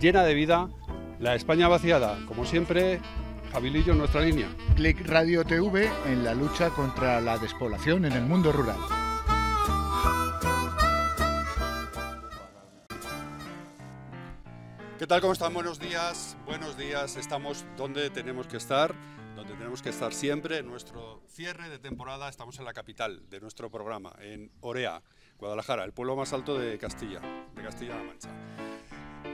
Llena de Vida, la España vaciada. Como siempre, Jabilillo en nuestra línea. Click Radio TV en la lucha contra la despoblación en el mundo rural. ¿Qué tal? ¿Cómo están? Buenos días. Buenos días. Estamos donde tenemos que estar, donde tenemos que estar siempre. En nuestro cierre de temporada estamos en la capital de nuestro programa, en Orea, Guadalajara, el pueblo más alto de Castilla, de Castilla-La Mancha.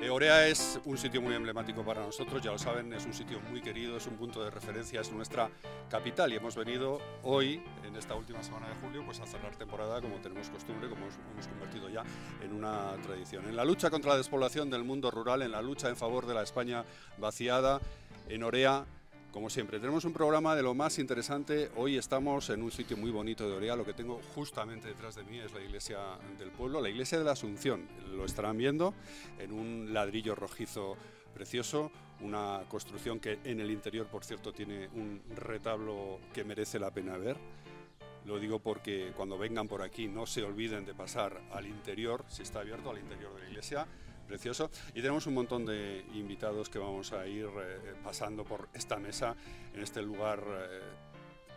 Eh, Orea es un sitio muy emblemático para nosotros, ya lo saben, es un sitio muy querido, es un punto de referencia, es nuestra capital y hemos venido hoy, en esta última semana de julio, pues a cerrar temporada como tenemos costumbre, como hemos convertido ya en una tradición. En la lucha contra la despoblación del mundo rural, en la lucha en favor de la España vaciada, en Orea como siempre, tenemos un programa de lo más interesante. Hoy estamos en un sitio muy bonito de Orea. Lo que tengo justamente detrás de mí es la iglesia del pueblo, la iglesia de la Asunción. Lo estarán viendo en un ladrillo rojizo precioso, una construcción que en el interior, por cierto, tiene un retablo que merece la pena ver. Lo digo porque cuando vengan por aquí no se olviden de pasar al interior, si está abierto, al interior de la iglesia Y tenemos un montón de invitados que vamos a ir eh, pasando por esta mesa en este lugar eh,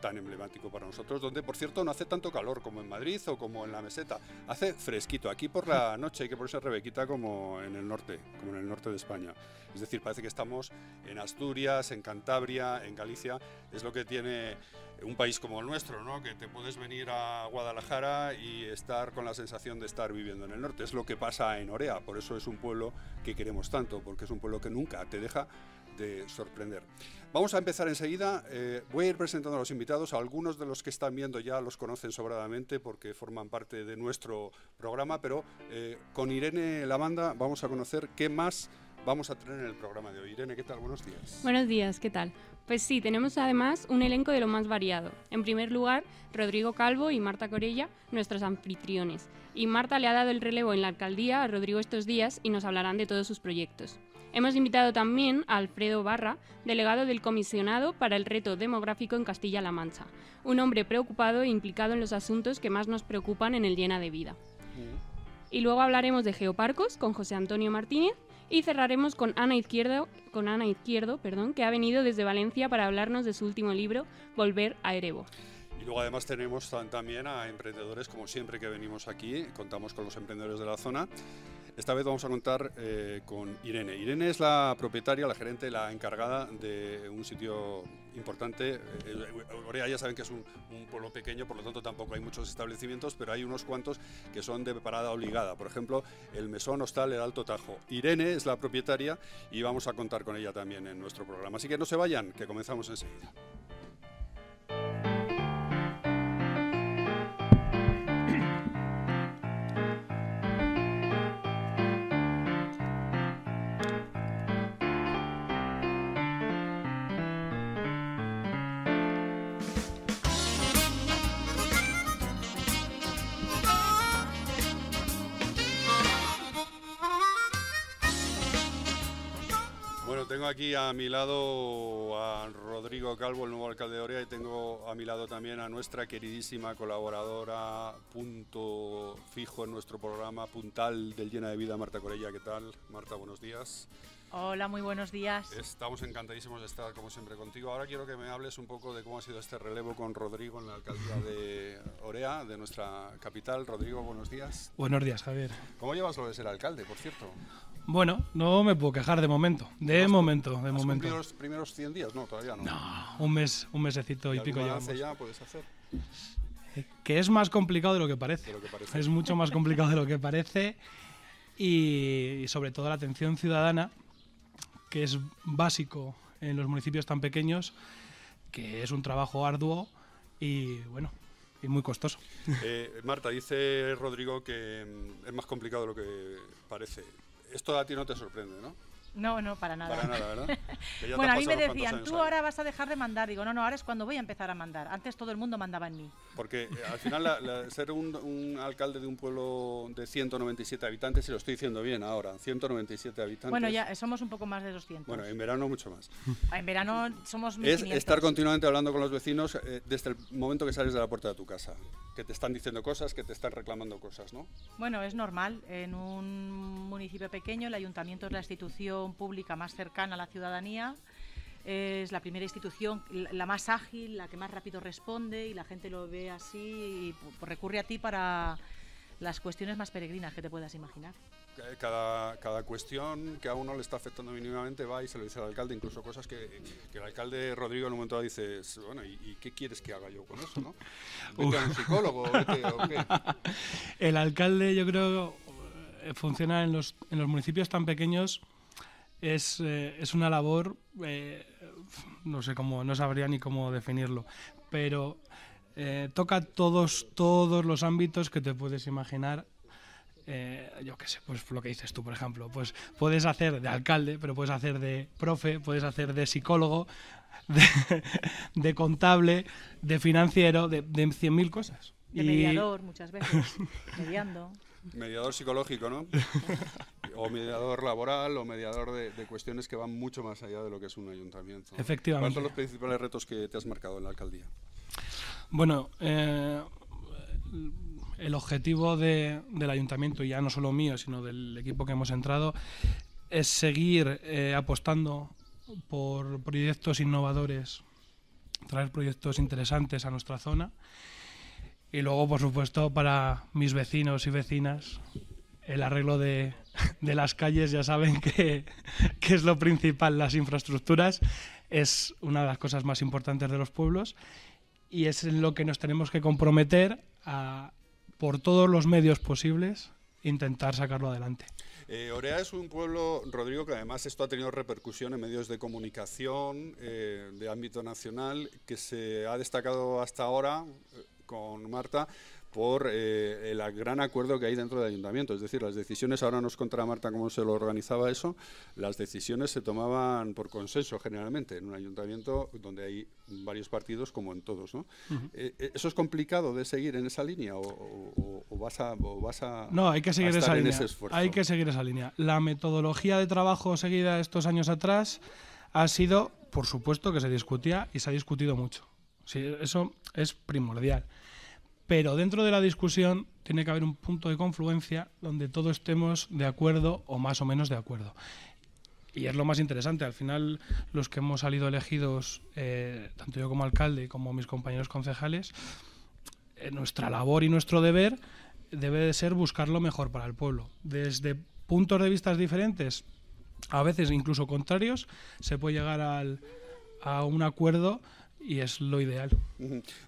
tan emblemático para nosotros, donde por cierto no hace tanto calor como en Madrid o como en la meseta, hace fresquito. Aquí por la noche hay que ponerse rebequita como en el norte, como en el norte de España. Es decir, parece que estamos en Asturias, en Cantabria, en Galicia. Es lo que tiene un país como el nuestro, ¿no? que te puedes venir a Guadalajara y estar con la sensación de estar viviendo en el norte. Es lo que pasa en Orea, por eso es un pueblo que queremos tanto, porque es un pueblo que nunca te deja de sorprender. Vamos a empezar enseguida. Eh, voy a ir presentando a los invitados. Algunos de los que están viendo ya los conocen sobradamente porque forman parte de nuestro programa, pero eh, con Irene Lavanda vamos a conocer qué más vamos a tener en el programa de hoy. Irene, ¿qué tal? Buenos días. Buenos días, ¿qué tal? Pues sí, tenemos además un elenco de lo más variado. En primer lugar, Rodrigo Calvo y Marta Corella, nuestros anfitriones. Y Marta le ha dado el relevo en la alcaldía a Rodrigo estos días y nos hablarán de todos sus proyectos. Hemos invitado también a Alfredo Barra, delegado del Comisionado para el Reto Demográfico en Castilla-La Mancha, un hombre preocupado e implicado en los asuntos que más nos preocupan en el Llena de Vida. Y luego hablaremos de geoparcos con José Antonio Martínez y cerraremos con Ana Izquierdo, con Ana Izquierdo perdón, que ha venido desde Valencia para hablarnos de su último libro, Volver a Erebo. Y luego además tenemos también a emprendedores, como siempre que venimos aquí, contamos con los emprendedores de la zona. Esta vez vamos a contar eh, con Irene. Irene es la propietaria, la gerente, la encargada de un sitio importante. Orea ya saben que es un, pueblo pequeño, por lo tanto tampoco hay muchos establecimientos, pero hay unos cuantos que son de parada obligada. Por ejemplo, el Mesón Hostal El Alto Tajo. Irene es la propietaria y vamos a contar con ella también en nuestro programa. Así que no se vayan, que comenzamos enseguida. Tengo aquí a mi lado a Rodrigo Calvo, el nuevo alcalde de Orea, y tengo a mi lado también a nuestra queridísima colaboradora, punto fijo en nuestro programa, puntal del Llena de Vida, Marta Corella. ¿Qué tal? Marta, buenos días. Hola, muy buenos días. Estamos encantadísimos de estar, como siempre, contigo. Ahora quiero que me hables un poco de cómo ha sido este relevo con Rodrigo en la alcaldía de Orea, de nuestra capital. Rodrigo, buenos días. Buenos días, Javier. ¿Cómo llevas lo de ser alcalde, por cierto? Bueno, no me puedo quejar de momento. De momento, de momento. los primeros 100 días? No, todavía no. No, un mes, un mesecito y, pico ya puedes hacer? Eh, que es más complicado de lo que parece. De lo que parece. Es mucho más complicado de lo que parece. y sobre todo la atención ciudadana que es básico en los municipios tan pequeños, que es un trabajo arduo y bueno, y muy costoso. Eh, Marta, dice Rodrigo que mm, es más complicado de lo que parece. Esto a ti no te sorprende, ¿no? No, no, para nada. Para nada, ¿verdad? Bueno, a mí me decían, tú años ahí". ahora vas a dejar de mandar. Digo, no, no, ahora es cuando voy a empezar a mandar. Antes todo el mundo mandaba en mí. Porque eh, al final la- la- ser un, un alcalde de un pueblo de 197 habitantes, si lo estoy diciendo bien ahora, 197 habitantes. Bueno, ya somos un poco más de 200. Bueno, en verano mucho más. En verano somos Es 1500. estar continuamente hablando con los vecinos eh, desde el momento que sales de la puerta de tu casa. Que te están diciendo cosas, que te están reclamando cosas, ¿no? Bueno, es normal. En un municipio pequeño, el ayuntamiento es la institución pública más cercana a la ciudadanía. Es la primera institución, la más ágil, la que más rápido responde y la gente lo ve así y pu- recurre a ti para las cuestiones más peregrinas que te puedas imaginar. Eh, Cada, cada cuestión que a uno le está afectando mínimamente va y se lo dice al alcalde, incluso cosas que, que el alcalde Rodrigo en un momento dado dice, bueno, ¿y, y qué quieres que haga yo con eso, no? Vete a un psicólogo, vete, o qué. El alcalde, yo creo, eh, funciona en los, en los municipios tan pequeños. Es, eh, es una labor, eh, no sé cómo, no sabría ni cómo definirlo, pero eh, toca todos, todos los ámbitos que te puedes imaginar. Eh, yo qué sé, pues lo que dices tú, por ejemplo, pues puedes hacer de alcalde, pero puedes hacer de profe, puedes hacer de psicólogo, de, de contable, de financiero, de, de 100.000 cosas. De Y- mediador muchas veces, mediando. Mediador psicológico, ¿no? O mediador laboral, o mediador de, de cuestiones que van mucho más allá de lo que es un ayuntamiento. Efectivamente. ¿Cuáles son los principales retos que te has marcado en la alcaldía? Bueno, eh, el objetivo de- del ayuntamiento, y ya no solo mío, sino del equipo que hemos entrado, es seguir eh, apostando por proyectos innovadores, traer proyectos interesantes a nuestra zona. Y luego, por supuesto, para mis vecinos y vecinas, el arreglo de, de las calles, ya saben que, que es lo principal, las infraestructuras, es una de las cosas más importantes de los pueblos y es en lo que nos tenemos que comprometer a, por todos los medios posibles, intentar sacarlo adelante. Eh, Orea es un pueblo, Rodrigo, que además esto ha tenido repercusión en medios de comunicación eh, de ámbito nacional, que se ha destacado hasta ahora eh, con Marta por eh, el gran acuerdo que hay dentro del ayuntamiento. Es decir, las decisiones, ahora nos contará Marta cómo se lo organizaba eso, las decisiones se tomaban por consenso generalmente en un ayuntamiento donde hay varios partidos como en todos. ¿no? Eh, eh, ¿Eso es complicado de seguir en esa línea o, o- o- vas a, o vas a No, hay que seguir esa línea. ese? Hay que seguir esa línea. La metodología de trabajo seguida estos años atrás ha sido, por supuesto, que se discutía y se ha discutido mucho. Sí, eso es primordial. Pero dentro de la discusión tiene que haber un punto de confluencia donde todos estemos de acuerdo o más o menos de acuerdo. Y es lo más interesante. Al final, los que hemos salido elegidos, eh, tanto yo como alcalde como mis compañeros concejales, eh, nuestra labor y nuestro deber debe de ser buscar lo mejor para el pueblo. Desde puntos de vista diferentes, a veces incluso contrarios, se puede llegar al- a un acuerdo y es lo ideal.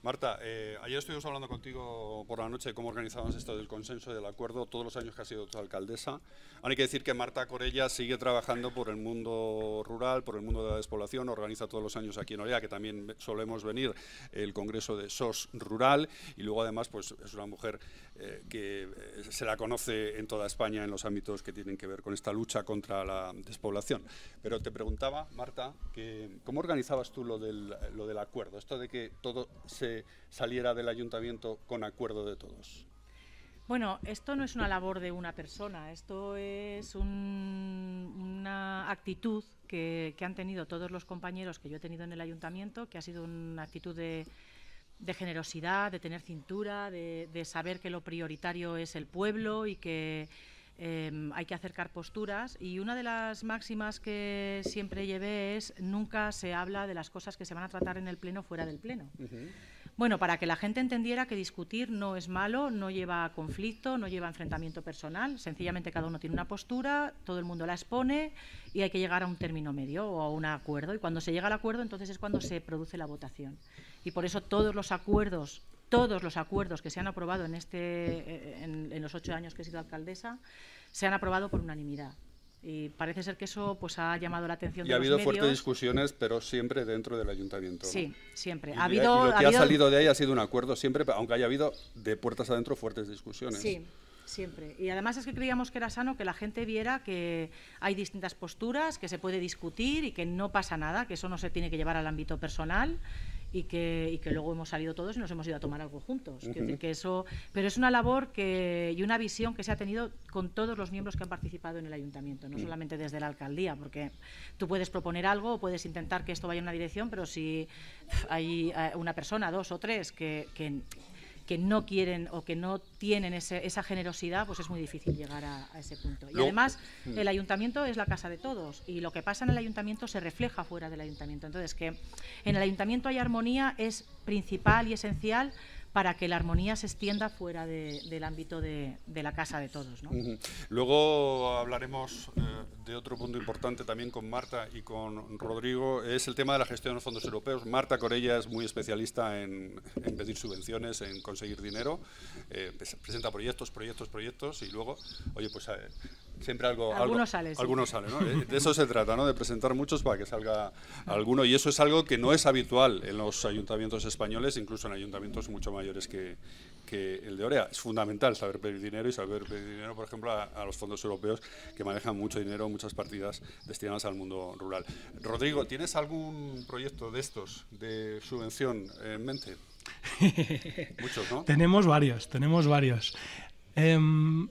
Marta, eh, ayer estuvimos hablando contigo por la noche de cómo organizábamos esto del consenso y del acuerdo todos los años que has sido tu alcaldesa. Ahora hay que decir que Marta Corella sigue trabajando por el mundo rural, por el mundo de la despoblación, organiza todos los años aquí en Orea, que también solemos venir el Congreso de SOS Rural, y luego además pues es una mujer eh, que eh, se la conoce en toda España en los ámbitos que tienen que ver con esta lucha contra la despoblación. Pero te preguntaba, Marta, que, ¿cómo organizabas tú lo del, lo del acuerdo? Esto de que todo se saliera del ayuntamiento con acuerdo de todos. Bueno, esto no es una labor de una persona, esto es un- una actitud que, han tenido todos los compañeros que yo he tenido en el ayuntamiento, que ha sido una actitud de, generosidad, de tener cintura, de saber que lo prioritario es el pueblo y que eh, hay que acercar posturas. Y una de las máximas que siempre llevé es nunca se habla de las cosas que se van a tratar en el pleno fuera del pleno. Bueno, para que la gente entendiera que discutir no es malo, no lleva conflicto, no lleva enfrentamiento personal, sencillamente cada uno tiene una postura, todo el mundo la expone y hay que llegar a un término medio o a un acuerdo. Y cuando se llega al acuerdo, entonces es cuando se produce la votación. Y por eso todos los acuerdos, todos los acuerdos que se han aprobado en, este, eh, en, en los ocho años que he sido alcaldesa, se han aprobado por unanimidad. Y parece ser que eso pues, ha llamado la atención Y de ha los habido medios. fuertes discusiones, pero siempre dentro del ayuntamiento. ¿no? Sí, siempre. Y, ha y habido, lo que ha ha, habido- salido de ahí ha sido un acuerdo siempre, aunque haya habido de puertas adentro fuertes discusiones. Sí, siempre. Y además es que creíamos que era sano que la gente viera que hay distintas posturas, que se puede discutir y que no pasa nada, que eso no se tiene que llevar al ámbito personal y que, y que luego hemos salido todos y nos hemos ido a tomar algo juntos. Decir que eso, pero es una labor que, y una visión que se ha tenido con todos los miembros que han participado en el ayuntamiento, no solamente desde la alcaldía, porque tú puedes proponer algo o puedes intentar que esto vaya en una dirección, pero si hay eh, una persona, dos o tres que, que que no quieren o que no tienen ese- esa generosidad, pues es muy difícil llegar a, a ese punto. Y además, Mm. el ayuntamiento es la casa de todos y lo que pasa en el ayuntamiento se refleja fuera del ayuntamiento. Entonces, que en el ayuntamiento hay armonía es principal y esencial para que la armonía se extienda fuera de- del ámbito de, la casa de todos. ¿no? Luego hablaremos eh, de otro punto importante también con Marta y con Rodrigo, es el tema de la gestión de los fondos europeos. Marta Corella es muy especialista en, pedir subvenciones, en conseguir dinero, eh, pres- presenta proyectos, proyectos, proyectos y luego, oye, pues eh, siempre algo... algo- Algunos sale, sí. Algunos sale, ¿no? Eh, De eso se trata, ¿no? De presentar muchos para que salga alguno y eso es algo que no es habitual en los ayuntamientos españoles, incluso en ayuntamientos mucho mayores que, que el de Orea. Es fundamental saber pedir dinero y saber pedir dinero, por ejemplo, a, a los fondos europeos que manejan mucho dinero, muchas partidas destinadas al mundo rural. Rodrigo, ¿tienes algún proyecto de estos de subvención en mente? Muchos, ¿no? Tenemos varios, tenemos varios. Em,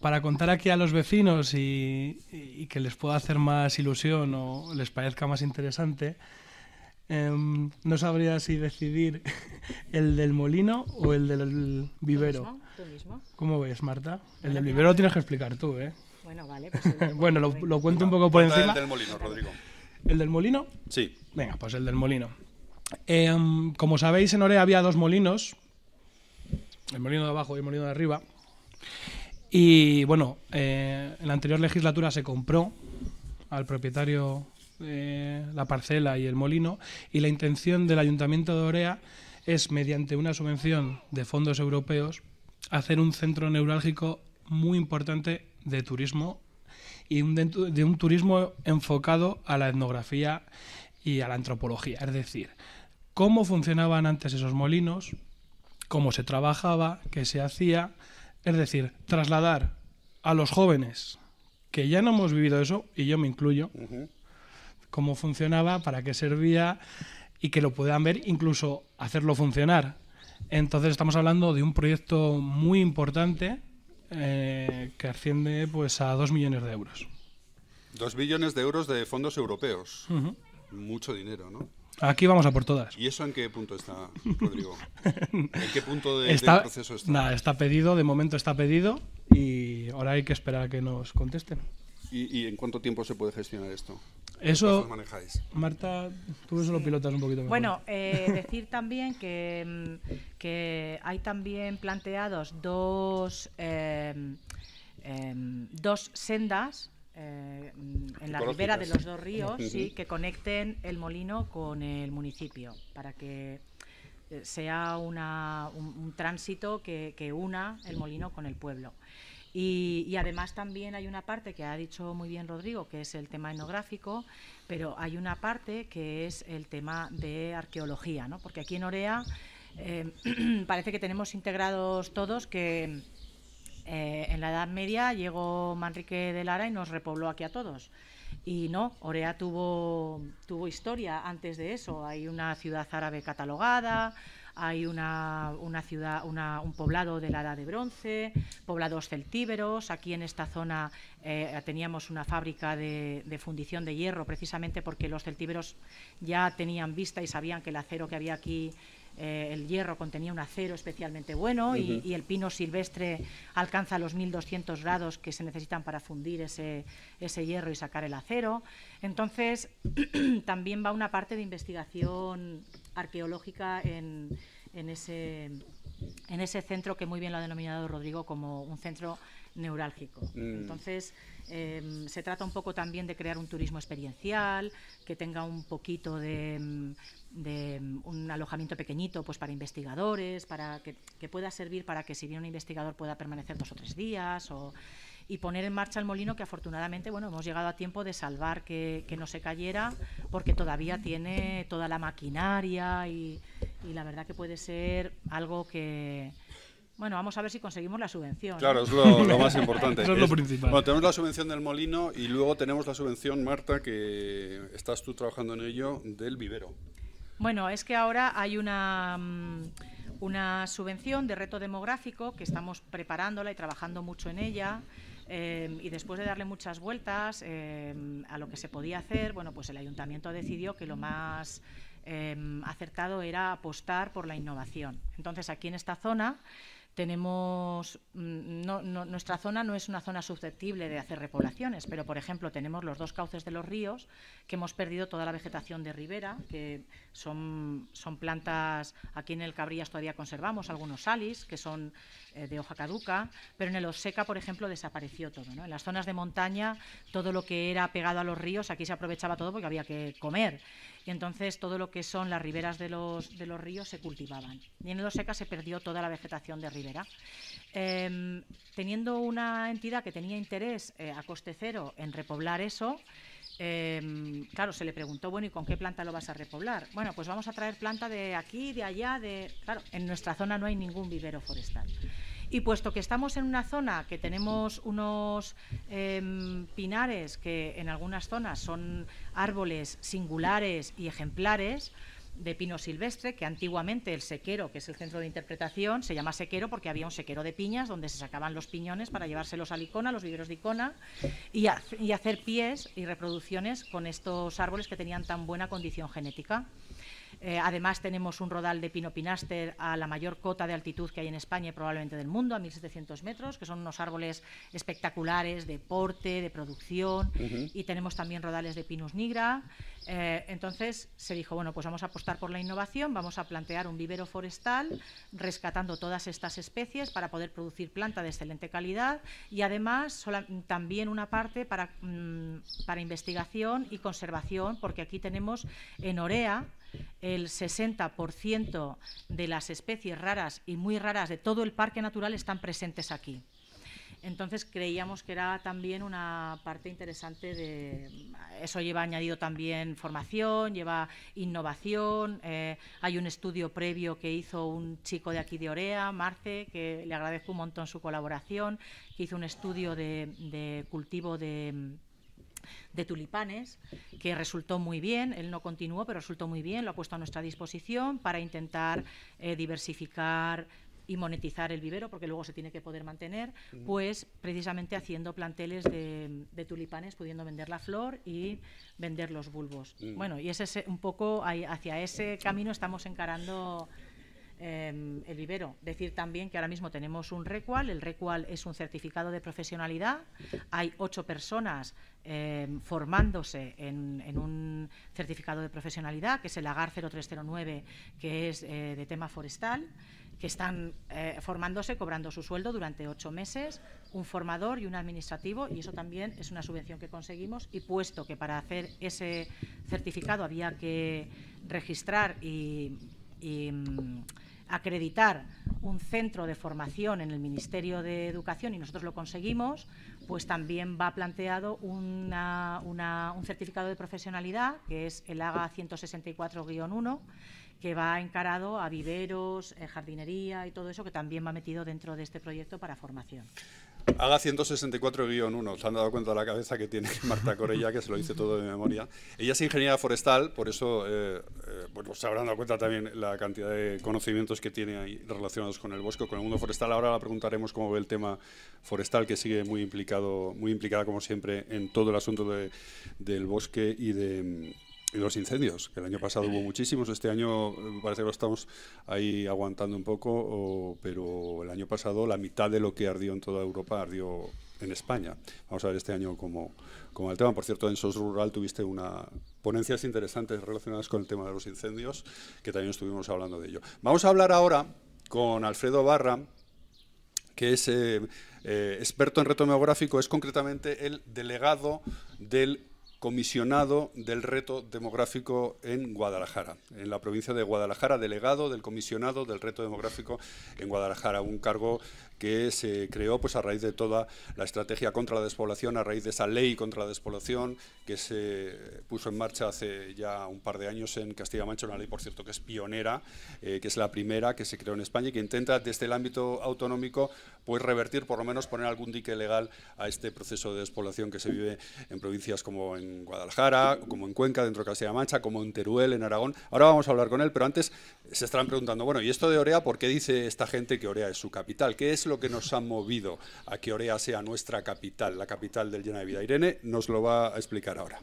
para contar aquí a los vecinos y, y que les pueda hacer más ilusión o les parezca más interesante, em, no sabría si decidir el del molino o el del ¿Tú vivero. mismo? ¿Tú mismo? ¿Cómo ves, Marta? El del vivero lo tienes que explicar tú, ¿eh? Bueno, vale. Pues Bueno, lo, cuento un poco por Cuenta el encima. del molino, Rodrigo. ¿El del molino? Sí. Venga, pues el del molino. Em, como sabéis, en Orea había dos molinos, el molino de abajo y el molino de arriba. Y bueno, eh, en la anterior legislatura se compró al propietario eh, la parcela y el molino, y la intención del Ayuntamiento de Orea es, mediante una subvención de fondos europeos, hacer un centro neurálgico muy importante de turismo y de un turismo enfocado a la etnografía y a la antropología. Es decir, cómo funcionaban antes esos molinos, cómo se trabajaba, qué se hacía. Es decir, trasladar a los jóvenes que ya no hemos vivido eso, y yo me incluyo, cómo funcionaba, para qué servía y que lo puedan ver, incluso hacerlo funcionar. Entonces estamos hablando de un proyecto muy importante eh, que asciende pues a dos millones de euros. Dos billones de euros de fondos europeos. Mucho dinero, ¿no? Aquí vamos a por todas. ¿Y eso en qué punto está, Rodrigo? ¿En qué punto de- Está, del proceso está? nada, está pedido, de momento está pedido y ahora hay que esperar a que nos contesten. ¿Y, y en cuánto tiempo se puede gestionar esto? Eso, ¿Cómo manejáis? Marta, tú eso lo pilotas un poquito mejor. Bueno, eh, decir también que, mm, que hay también planteados dos, em, em, dos sendas eh, en la ribera de los dos ríos sí, que conecten el molino con el municipio para que eh, sea una- un, un tránsito que, que una el molino con el pueblo. Y, y además también hay una parte que ha dicho muy bien Rodrigo, que es el tema etnográfico, pero hay una parte que es el tema de arqueología, ¿no? porque aquí en Orea eh, parece que tenemos integrados todos que eh, en la Edad Media llegó Manrique de Lara y nos repobló aquí a todos. Y no, Orea tuvo, tuvo historia antes de eso. Hay una ciudad árabe catalogada, hay una, una ciudad, una- un poblado de la Edad de Bronce, poblados celtíberos. Aquí en esta zona eh, teníamos una fábrica de, de fundición de hierro, precisamente porque los celtíberos ya tenían vista y sabían que el acero que había aquí eh, el hierro contenía un acero especialmente bueno y, y el pino silvestre alcanza los 1200 grados que se necesitan para fundir ese, ese hierro y sacar el acero. Entonces, también va una parte de investigación arqueológica en, en ese, en ese centro que muy bien lo ha denominado Rodrigo como un centro neurálgico. Mm. Entonces, eh, se trata un poco también de crear un turismo experiencial, que tenga un poquito de, de, mm, un alojamiento pequeñito pues para investigadores, para que, que pueda servir para que si viene un investigador pueda permanecer dos o tres días o, y poner en marcha el molino que afortunadamente bueno hemos llegado a tiempo de salvar que, que no se cayera porque todavía tiene toda la maquinaria y, y la verdad que puede ser algo que Bueno, vamos a ver si conseguimos la subvención. Claro, es lo, más importante. Eso es lo principal. Bueno, tenemos la subvención del molino y luego tenemos la subvención, Marta, que estás tú trabajando en ello, del vivero. Bueno, es que ahora hay una, mm, una subvención de reto demográfico que estamos preparándola y trabajando mucho en ella. eh, y después de darle muchas vueltas eh, a lo que se podía hacer, bueno, pues el ayuntamiento decidió que lo más eh, acertado era apostar por la innovación. Entonces, aquí en esta zona tenemos mm, no- nuestra zona no es una zona susceptible de hacer repoblaciones, pero por ejemplo tenemos los dos cauces de los ríos que hemos perdido toda la vegetación de ribera, que son, son plantas, aquí en el Cabrillas todavía conservamos algunos salis, que son eh, de hoja caduca, pero en el Oseca, por ejemplo, desapareció todo. En las zonas de montaña, todo lo que era pegado a los ríos, aquí se aprovechaba todo porque había que comer. Y entonces todo lo que son las riberas de los, de los ríos se cultivaban. Y en el Oseca se perdió toda la vegetación de ribera. Em, teniendo una entidad que tenía interés eh, a coste cero en repoblar eso, em, claro, se le preguntó, bueno, ¿y con qué planta lo vas a repoblar? Bueno, pues vamos a traer planta de aquí, de allá, de... Claro, en nuestra zona no hay ningún vivero forestal. Y puesto que estamos en una zona que tenemos unos em, pinares que en algunas zonas son árboles singulares y ejemplares, de pino silvestre, que antiguamente el sequero, que es el centro de interpretación, se llama sequero porque había un sequero de piñas donde se sacaban los piñones para llevárselos a Icona, los viveros de Icona, y hacer pies y reproducciones con estos árboles que tenían tan buena condición genética. Eh, además, tenemos un rodal de pino pinaster a la mayor cota de altitud que hay en España y probablemente del mundo, a 1.700 metros, que son unos árboles espectaculares de porte, de producción. Y tenemos también rodales de pinus nigra. Eh, entonces se dijo, bueno, pues vamos a apostar por la innovación, vamos a plantear un vivero forestal rescatando todas estas especies para poder producir planta de excelente calidad y además sola- también una parte para, mm, para investigación y conservación, porque aquí tenemos en Orea el 60% de las especies raras y muy raras de todo el parque natural están presentes aquí. Entonces creíamos que era también una parte interesante de eso lleva añadido también formación, lleva innovación. eh, hay un estudio previo que hizo un chico de aquí de Orea, Marce, que le agradezco un montón su colaboración, que hizo un estudio de, de cultivo de de tulipanes, que resultó muy bien. Él no continuó, pero resultó muy bien. Lo ha puesto a nuestra disposición para intentar eh, diversificar y monetizar el vivero, porque luego se tiene que poder mantener, pues precisamente haciendo planteles de, de tulipanes, pudiendo vender la flor y vender los bulbos. Bueno, y ese es un poco hacia ese camino estamos encarando eh, el vivero. Decir también que ahora mismo tenemos un RECUAL. El RECUAL es un certificado de profesionalidad. Hay ocho personas eh, formándose en, un certificado de profesionalidad, que es el AGAR 0309, que es eh, de tema forestal que están eh, formándose, cobrando su sueldo durante ocho meses, un formador y un administrativo, y eso también es una subvención que conseguimos. Y puesto que para hacer ese certificado había que registrar y, y, mm, acreditar un centro de formación en el Ministerio de Educación y nosotros lo conseguimos, pues también va planteado un certificado de profesionalidad, que es el AGA 164-1, que va encarado a viveros, eh, jardinería y todo eso, que también va metido dentro de este proyecto para formación. Haga 164-1, se han dado cuenta de la cabeza que tiene Marta Corella, que se lo dice todo de memoria. Ella es ingeniera forestal, por eso eh, eh, bueno, se habrán dado cuenta también la cantidad de conocimientos que tiene ahí relacionados con el bosque, con el mundo forestal. Ahora la preguntaremos cómo ve el tema forestal, que sigue muy implicado, muy implicada como siempre en todo el asunto de- del bosque y de y los incendios, que el año pasado hubo muchísimos, este año eh, parece que lo estamos ahí aguantando un poco, pero el año pasado la mitad de lo que ardió en toda Europa ardió en España. Vamos a ver este año cómo, cómo el tema. Por cierto, en SOS Rural tuviste una ponencias interesantes relacionadas con el tema de los incendios, que también estuvimos hablando de ello. Vamos a hablar ahora con Alfredo Barra, que es eh, eh, experto en reto demográfico, es concretamente el delegado del comisionado del reto demográfico en Guadalajara, en la provincia de Guadalajara, delegado del comisionado del reto demográfico en Guadalajara, un cargo que se creó pues, a raíz de toda la estrategia contra la despoblación, a raíz de esa ley contra la despoblación que se puso en marcha hace ya un par de años en Castilla-La Mancha, una ley, por cierto, que es pionera, eh, que es la primera que se creó en España y que intenta desde el ámbito autonómico pues revertir, por lo menos poner algún dique legal a este proceso de despoblación que se vive en provincias como en Guadalajara, como en Cuenca, dentro de Castilla-La Mancha, como en Teruel, en Aragón. Ahora vamos a hablar con él, pero antes se estarán preguntando, bueno, ¿y esto de Orea por qué dice esta gente que Orea es su capital? ¿Qué es lo que nos ha movido a que Orea sea nuestra capital, la capital del Llena de Vida? Irene nos lo va a explicar ahora.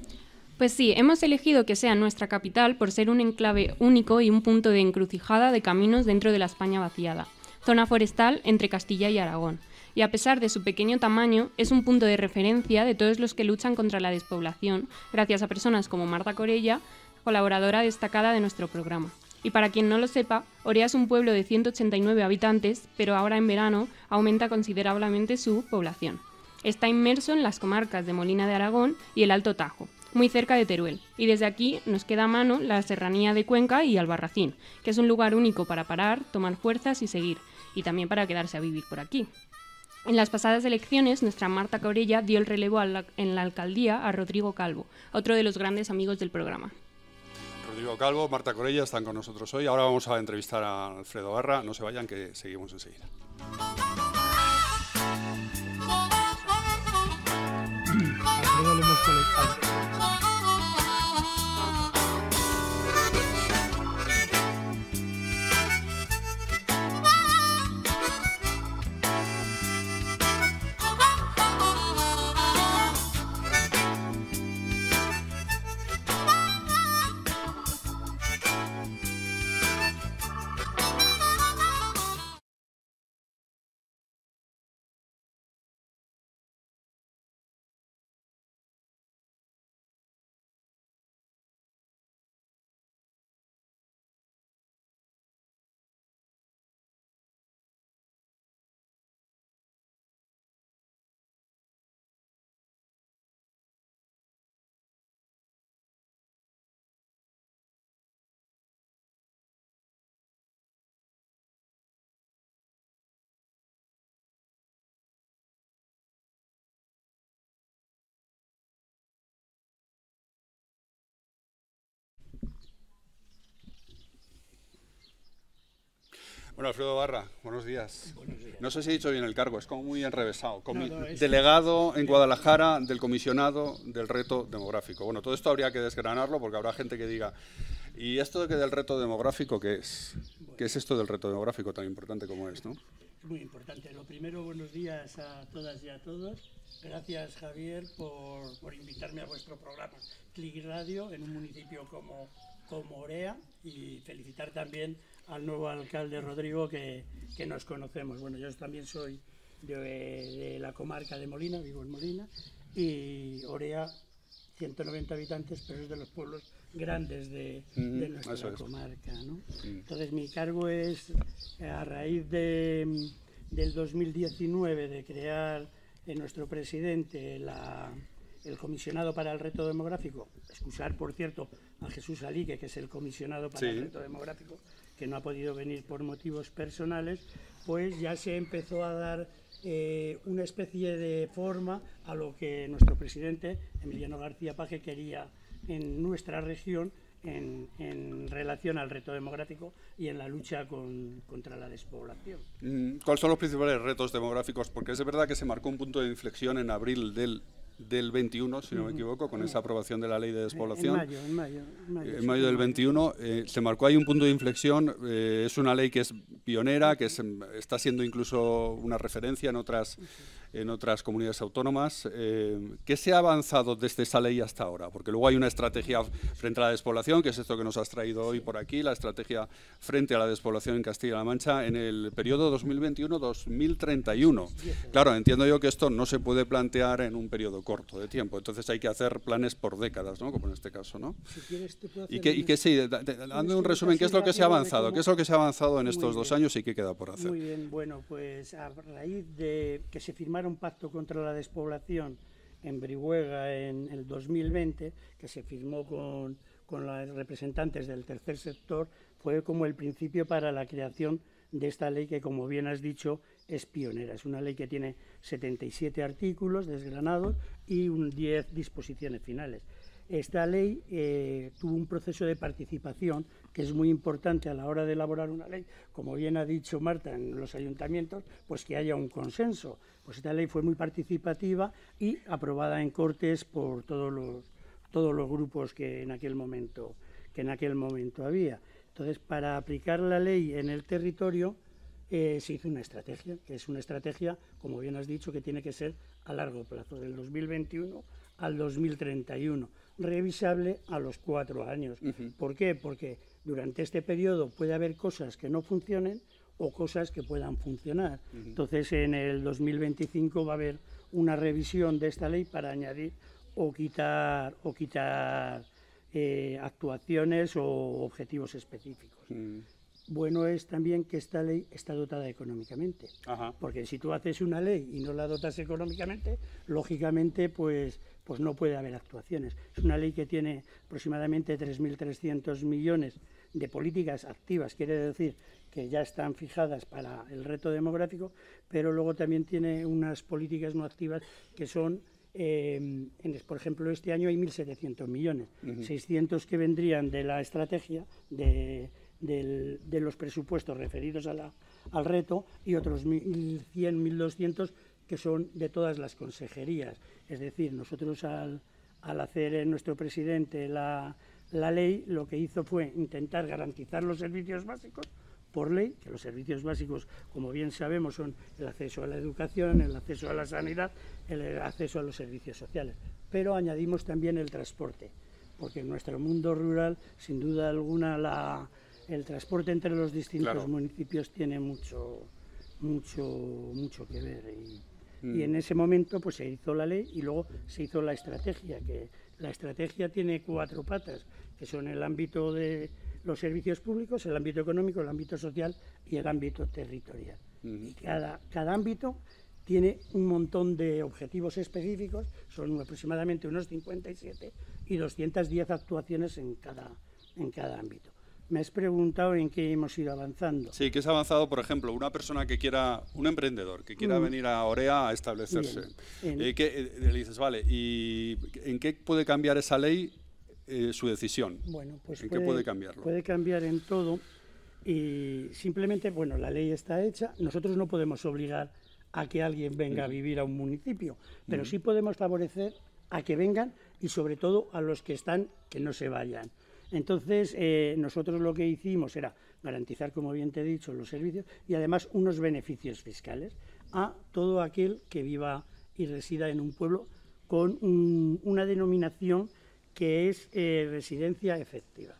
Pues sí, hemos elegido que sea nuestra capital por ser un enclave único y un punto de encrucijada de caminos dentro de la España vaciada zona forestal entre Castilla y Aragón, y a pesar de su pequeño tamaño, es un punto de referencia de todos los que luchan contra la despoblación, gracias a personas como Marta Corella, colaboradora destacada de nuestro programa. Y para quien no lo sepa, Orea es un pueblo de 189 habitantes, pero ahora en verano aumenta considerablemente su población. Está inmerso en las comarcas de Molina de Aragón y el Alto Tajo, muy cerca de Teruel, y desde aquí nos queda a mano la serranía de Cuenca y Albarracín, que es un lugar único para parar, tomar fuerzas y seguir, y también para quedarse a vivir por aquí. En las pasadas elecciones, nuestra Marta Corella dio el relevo en la alcaldía a Rodrigo Calvo, otro de los grandes amigos del programa. Rodrigo Calvo, Marta Corella están con nosotros hoy. Ahora vamos a entrevistar a Alfredo Barra. No se vayan, que seguimos enseguida. Bueno, Alfredo Barra, buenos días. No sé si he dicho bien el cargo, es como muy enrevesado. Delegado en Guadalajara del comisionado del reto demográfico. Bueno, todo esto habría que desgranarlo porque habrá gente que diga, ¿y esto de que del reto demográfico qué es? ¿Qué es esto del reto demográfico tan importante como es? ¿no? Muy importante. Lo primero, buenos días a todas y a todos. Gracias, Javier, por, por invitarme a vuestro programa Click Radio en un municipio como, como Orea y felicitar también al nuevo alcalde Rodrigo que, que nos conocemos. Bueno, yo también soy de, la comarca de Molina, vivo en Molina, y Orea, 190 habitantes, pero es de los pueblos grandes de, nuestra comarca. ¿no? Entonces mi cargo es, a raíz de, del 2019, de crear en nuestro presidente la, el comisionado para el reto demográfico, excusar por cierto a Jesús Alique, que es el comisionado para el reto demográfico, que no ha podido venir por motivos personales, pues ya se empezó a dar eh, una especie de forma a lo que nuestro presidente, Emiliano García Paje, quería en nuestra región en, relación al reto demográfico y en la lucha contra la despoblación. Mm, ¿Cuáles son los principales retos demográficos? Porque es verdad que se marcó un punto de inflexión en abril del del 21, si no me equivoco, con esa aprobación de la ley de despoblación. En mayo, en mayo. En mayo, del 21 eh, se marcó ahí un punto de inflexión. Eh, es una ley que es pionera, que está siendo incluso una referencia en otras en otras comunidades autónomas. Eh, ¿Qué se ha avanzado desde esa ley hasta ahora? Porque luego hay una estrategia frente a la despoblación, que es esto que nos has traído hoy por aquí, la estrategia frente a la despoblación en Castilla-La Mancha en el periodo 2021-2031. Claro, entiendo yo que esto no se puede plantear en un periodo corto de tiempo, entonces hay que hacer planes por décadas, ¿no? como en este caso. ¿no? y que, y que sí, dame un resumen, ¿qué es lo que se ha avanzado? ¿Qué es lo que se ha avanzado en estos dos años y qué queda por hacer? Muy bien, bueno, pues a raíz de que se firmara un pacto contra la despoblación en Brihuega en el 2020, que se firmó con, con los representantes del tercer sector, fue como el principio para la creación de esta ley que, como bien has dicho, es pionera. Es una ley que tiene 77 artículos desgranados y un 10 disposiciones finales. Esta ley eh, tuvo un proceso de participación que es muy importante a la hora de elaborar una ley, como bien ha dicho Marta en los ayuntamientos, pues que haya un consenso. Pues esta ley fue muy participativa y aprobada en Cortes por todos los, todos los grupos que en aquel momento que en aquel momento había. Entonces, para aplicar la ley en el territorio eh, se hizo una estrategia, que es una estrategia, como bien has dicho, que tiene que ser a largo plazo, del 2021 al 2031 revisable a los cuatro años. ¿Por qué? Porque durante este periodo puede haber cosas que no funcionen o cosas que puedan funcionar. Entonces, en el 2025 va a haber una revisión de esta ley para añadir o quitar o quitar eh, actuaciones o objetivos específicos. Bueno es también que esta ley está dotada económicamente, porque si tú haces una ley y no la dotas económicamente, lógicamente pues pues no puede haber actuaciones. Es una ley que tiene aproximadamente 3.300 millones de políticas activas, quiere decir que ya están fijadas para el reto demográfico, pero luego también tiene unas políticas no activas que son, eh, por ejemplo, este año hay 1.700 millones, 600 que vendrían de la estrategia de, de los presupuestos referidos a la, al reto y otros 1.100, 1.200 que son de todas las consejerías. Es decir, nosotros al, hacer nuestro presidente la, ley, lo que hizo fue intentar garantizar los servicios básicos por ley, que los servicios básicos, como bien sabemos, son el acceso a la educación, el acceso a la sanidad, el acceso a los servicios sociales. Pero añadimos también el transporte, porque en nuestro mundo rural, sin duda alguna, el transporte entre los distintos municipios tiene mucho, mucho, mucho que ver. Y en mm. ese momento pues se hizo la ley y luego se hizo la estrategia, que la estrategia tiene cuatro patas, que son el ámbito de los servicios públicos, el ámbito económico, el ámbito social y el ámbito territorial. Y cada, cada ámbito tiene un montón de objetivos específicos, son aproximadamente unos 57 y 210 actuaciones en cada, en cada ámbito me has preguntado en qué hemos ido avanzando. Sí, que es avanzado, por ejemplo, una persona que quiera, un emprendedor que quiera mm. venir a Orea a establecerse. Eh, eh, le dices, vale, ¿y en qué puede cambiar esa ley eh, su decisión? Bueno, pues ¿En qué puede cambiarlo? Puede cambiar en todo y simplemente, bueno, la ley está hecha, nosotros no podemos obligar a que alguien venga a vivir a un municipio, pero sí podemos favorecer a que vengan y sobre todo a los que están que no se vayan. Entonces, eh, nosotros lo que hicimos era garantizar, como bien te he dicho, los servicios y además unos beneficios fiscales a todo aquel que viva y resida en un pueblo con una denominación que es eh, residencia efectiva.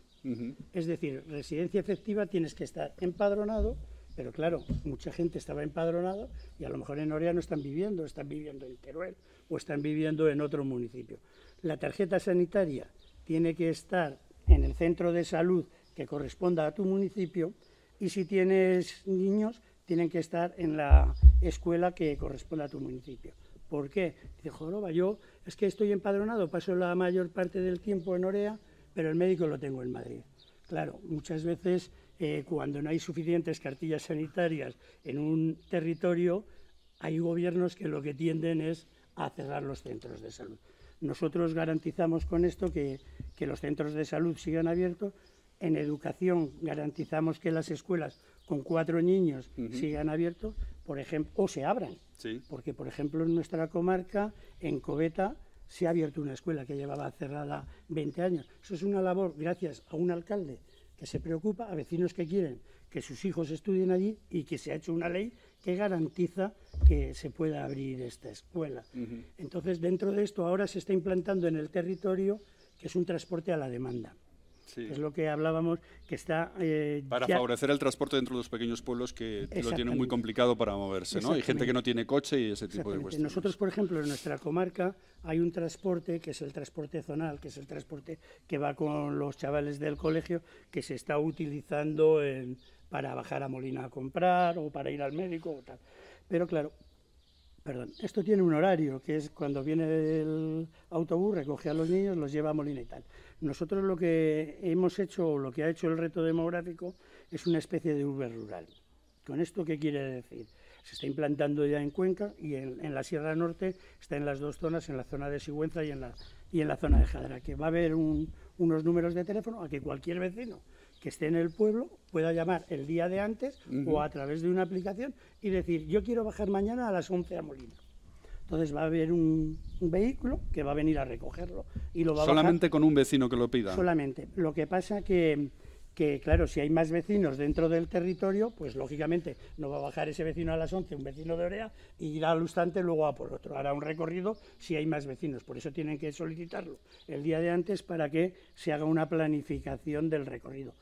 Es decir, residencia efectiva tienes que estar empadronado, pero claro, mucha gente estaba empadronado y a lo mejor en Orea no están viviendo, están viviendo en Teruel o están viviendo en otro municipio. La tarjeta sanitaria tiene que estar en el centro de salud que corresponda a tu municipio y si tienes niños tienen que estar en la escuela que corresponda a tu municipio. ¿Por qué? Dice, joroba, yo es que estoy empadronado, paso la mayor parte del tiempo en Orea, pero el médico lo tengo en Madrid. Claro, muchas veces eh, cuando no hay suficientes cartillas sanitarias en un territorio, hay gobiernos que lo que tienden es a cerrar los centros de salud. Nosotros garantizamos con esto que, los centros de salud sigan abiertos. En educación garantizamos que las escuelas con cuatro niños sigan abiertos, por ejemplo, o se abran. Porque, por ejemplo, en nuestra comarca, en Coveta, se ha abierto una escuela que llevaba cerrada 20 años. Eso es una labor gracias a un alcalde que se preocupa, a vecinos que quieren que sus hijos estudien allí y que se ha hecho una ley que garantiza que se pueda abrir esta escuela. Entonces, dentro de esto, ahora se está implantando en el territorio que es un transporte a la demanda. Es lo que hablábamos, que está... Eh, para favorecer el transporte dentro de los pequeños pueblos que lo tienen muy complicado para moverse, ¿no? Hay gente que no tiene coche y ese tipo de cuestiones. Nosotros, por ejemplo, en nuestra comarca hay un transporte que es el transporte zonal, que es el transporte que va con los chavales del colegio, que se está utilizando en para bajar a Molina a comprar o para ir al médico o tal. Pero claro, perdón, esto tiene un horario, que es cuando viene el autobús, recoge a los niños, los lleva a Molina y tal. Nosotros lo que hemos hecho, o lo que ha hecho el reto demográfico, es una especie de Uber rural. ¿Con esto qué quiere decir? se está implantando ya en Cuenca y en, la Sierra Norte está en las dos zonas, en la zona de Sigüenza y en la, y en la zona de Jadra, que va a haber unos números de teléfono a que cualquier vecino que esté en el pueblo pueda llamar el día de antes o a través de una aplicación y decir, yo quiero bajar mañana a las 11 a Molina. Entonces va a haber un, vehículo que va a venir a recogerlo y lo va Solamente con un vecino que lo pida. Solamente. Lo que pasa que que claro, si hay más vecinos dentro del territorio, pues lógicamente no va a bajar ese vecino a las 11, un vecino de Orea, y irá al instante luego a por otro. Hará un recorrido si hay más vecinos. Por eso tienen que solicitarlo el día de antes para que se haga una planificación del recorrido.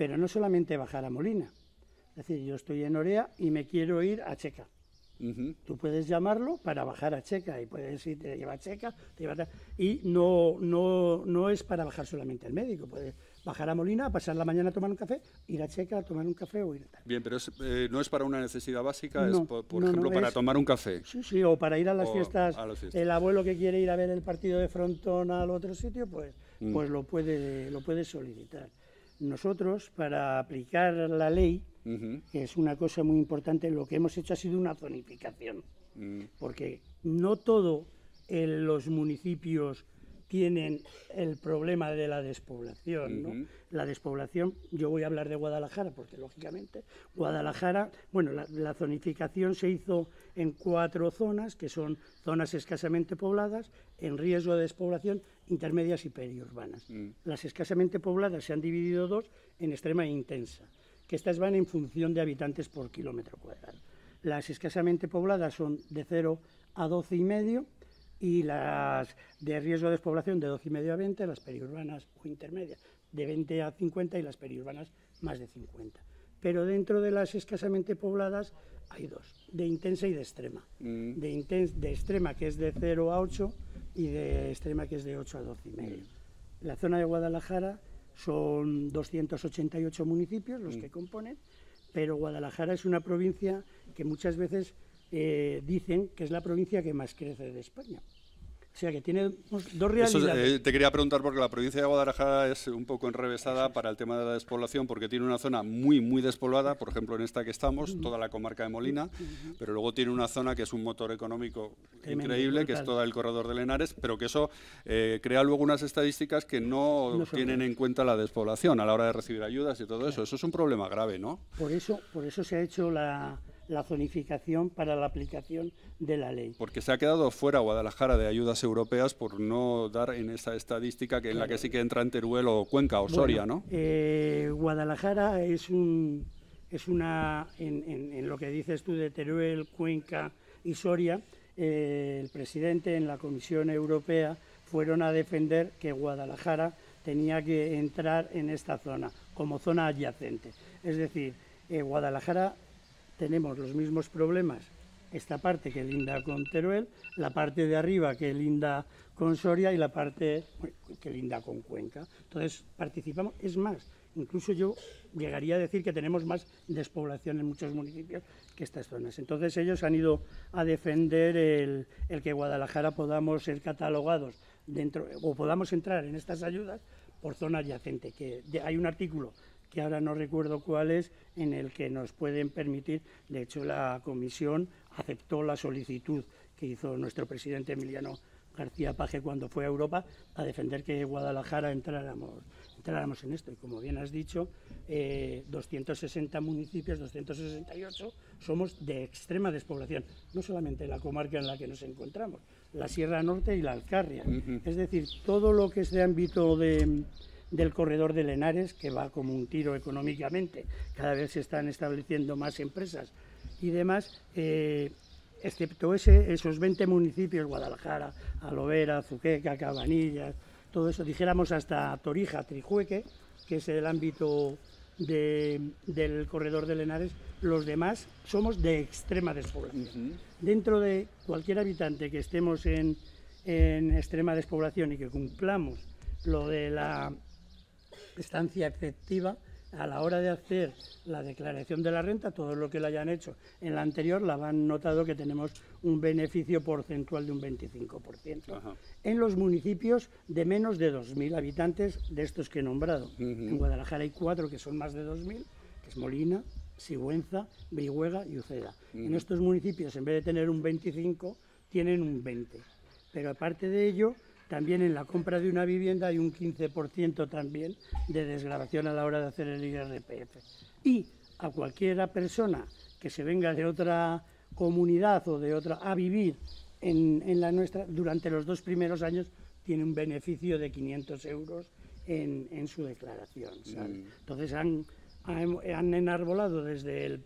Pero no solamente bajar a Molina. Es decir, yo estoy en Orea y me quiero ir a Checa. Tú puedes llamarlo para bajar a Checa y puedes ir, te lleva a Checa, te lleva y no, no, no es para bajar solamente al médico, puedes bajar a Molina, pasar la mañana a tomar un café, ir a Checa a tomar un café o ir a tal. Bien, pero eh, no es para una necesidad básica, es por, ejemplo para tomar un café. Sí, sí, o para ir a las, fiestas, El abuelo que quiere ir a ver el partido de frontón al otro sitio, pues, mm. pues lo, puede, lo puede solicitar. Nosotros, para aplicar la ley, que es una cosa muy importante, lo que hemos hecho ha sido una zonificación, mm. porque no todo en los municipios tienen el problema de la despoblación. La despoblación, yo voy a hablar de Guadalajara, porque lógicamente Guadalajara, bueno, la, zonificación se hizo en cuatro zonas, que son zonas escasamente pobladas, en riesgo de despoblación, intermedias y periurbanas. Mm. Las escasamente pobladas se han dividido dos en extrema e intensa que estas van en función de habitantes por kilómetro cuadrado. Las escasamente pobladas son de 0 a 12 y las de riesgo de despoblación de 12 y medio a 20, las periurbanas o intermedias de 20 a 50 y las periurbanas más de 50. Pero dentro de las escasamente pobladas hay dos, de intensa y de extrema. Mm. De, de extrema que es de 0 a 8 y de extrema que es de 8 a 12 y medio. Mm. La zona de Guadalajara son 288 municipios los mm. que componen, pero Guadalajara es una provincia que muchas veces eh, dicen que es la provincia que más crece de España. O sea que tiene dos realidades. Eh, te quería preguntar porque la provincia de Guadalajara es un poco enrevesada para el tema de la despoblación porque tiene una zona muy, muy despoblada, por ejemplo en esta que estamos, toda la comarca de Molina, pero luego tiene una zona que es un motor económico increíble, que es todo el corredor de Lenares, pero que eso eh, crea luego unas estadísticas que no, tienen en cuenta la despoblación a la hora de recibir ayudas y todo eso. Eso es un problema grave, ¿no? Por eso, por eso se ha hecho la la zonificación para la aplicación de la ley. Porque se ha quedado fuera Guadalajara de ayudas europeas por no dar en esa estadística que en la que sí que entra en Teruel o Cuenca o Soria, ¿no? Eh, Guadalajara es un es una en, lo que dices tú de Teruel, Cuenca y Soria, eh, el presidente en la Comisión Europea fueron a defender que Guadalajara tenía que entrar en esta zona como zona adyacente. Es decir, eh, Guadalajara tenemos los mismos problemas, esta parte que linda con Teruel, la parte de arriba que linda con Soria y la parte que linda con Cuenca. Entonces participamos, es más, incluso yo llegaría a decir que tenemos más despoblación en muchos municipios que estas zonas. Entonces ellos han ido a defender el, el que Guadalajara podamos ser catalogados dentro o podamos entrar en estas ayudas por zona adyacente, que hay un artículo que ahora no recuerdo cuál es, en el que nos pueden permitir, de hecho la comisión aceptó la solicitud que hizo nuestro presidente Emiliano García Paje cuando fue a Europa a defender que Guadalajara entráramos, entráramos en esto. Y como bien has dicho, 260 eh, municipios, 268, somos de extrema despoblación, no solamente la comarca en la que nos encontramos, la Sierra Norte y la Alcarria. Es decir, todo lo que es de ámbito de del corredor de Lenares, que va como un tiro económicamente. Cada vez se están estableciendo más empresas y demás, eh, excepto ese, esos 20 municipios, Guadalajara, Alovera, Zuqueca, Cabanillas, todo eso, dijéramos hasta Torija, Trijueque, que es el ámbito del corredor de Lenares, los demás somos de extrema despoblación. Dentro de cualquier habitante que estemos en, en extrema despoblación y que cumplamos lo de la estancia efectiva a la hora de hacer la declaración de la renta, todo lo que la hayan hecho en la anterior, la han notado que tenemos un beneficio porcentual de un 25%. En los municipios de menos de 2.000 habitantes de estos que he nombrado. En Guadalajara hay cuatro que son más de 2.000, que es Molina, Sigüenza, Brihuega y Uceda. En estos municipios, en vez de tener un 25, tienen un 20. Pero aparte de ello, también en la compra de una vivienda hay un 15% también de desgravación a la hora de hacer el IRPF. Y a cualquiera persona que se venga de otra comunidad o de otra a vivir en, en la nuestra, durante los dos primeros años tiene un beneficio de 500 euros en, en su declaración. ¿sabes? Entonces han, han, han enarbolado desde el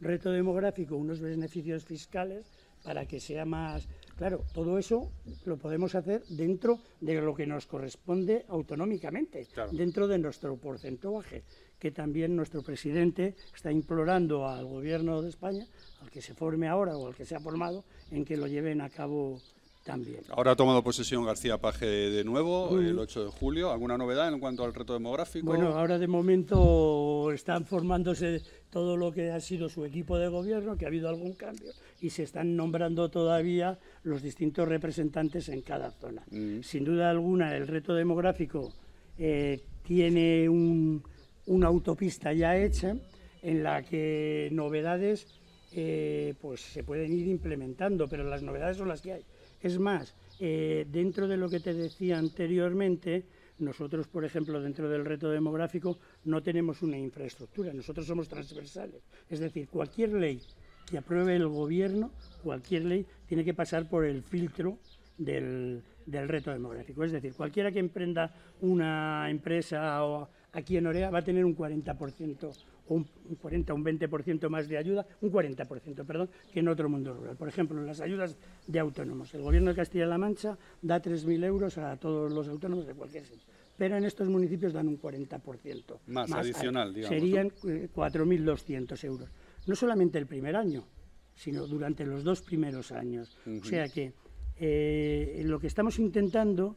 reto demográfico unos beneficios fiscales para que sea más... Claro, todo eso lo podemos hacer dentro de lo que nos corresponde autonómicamente, Claro. dentro de nuestro porcentaje, que también nuestro presidente está implorando al gobierno de España, al que se forme ahora o al que se ha formado, en que lo lleven a cabo también. Ahora ha tomado posesión García Paje de nuevo, el 8 de julio. ¿Alguna novedad en cuanto al reto demográfico? Bueno, ahora de momento están formándose todo lo que ha sido su equipo de gobierno, que ha habido algún cambio, y se están nombrando todavía los distintos representantes en cada zona. Mm. Sin duda alguna, el reto demográfico eh, tiene un- una autopista ya hecha en la que novedades eh, pues se pueden ir implementando, pero las novedades son las que hay. Es más, eh, dentro de lo que te decía anteriormente, nosotros, por ejemplo, dentro del reto demográfico, no tenemos una infraestructura, nosotros somos transversales. Es decir, cualquier ley que apruebe el gobierno, cualquier ley, tiene que pasar por el filtro del, del reto demográfico. Es decir, cualquiera que emprenda una empresa o aquí en Orea va a tener un 40% o un un 40 un 20% más de ayuda, un 40%, perdón, que en otro mundo rural. Por ejemplo, en las ayudas de autónomos. El Gobierno de Castilla-La Mancha da 3.000 euros a todos los autónomos de cualquier sitio. Pero en estos municipios dan un 40%. Más, adicional, digamos. Serían eh, 4.200 euros. No solamente el primer año, sino durante los dos primeros años. O sea que eh, lo que estamos intentando,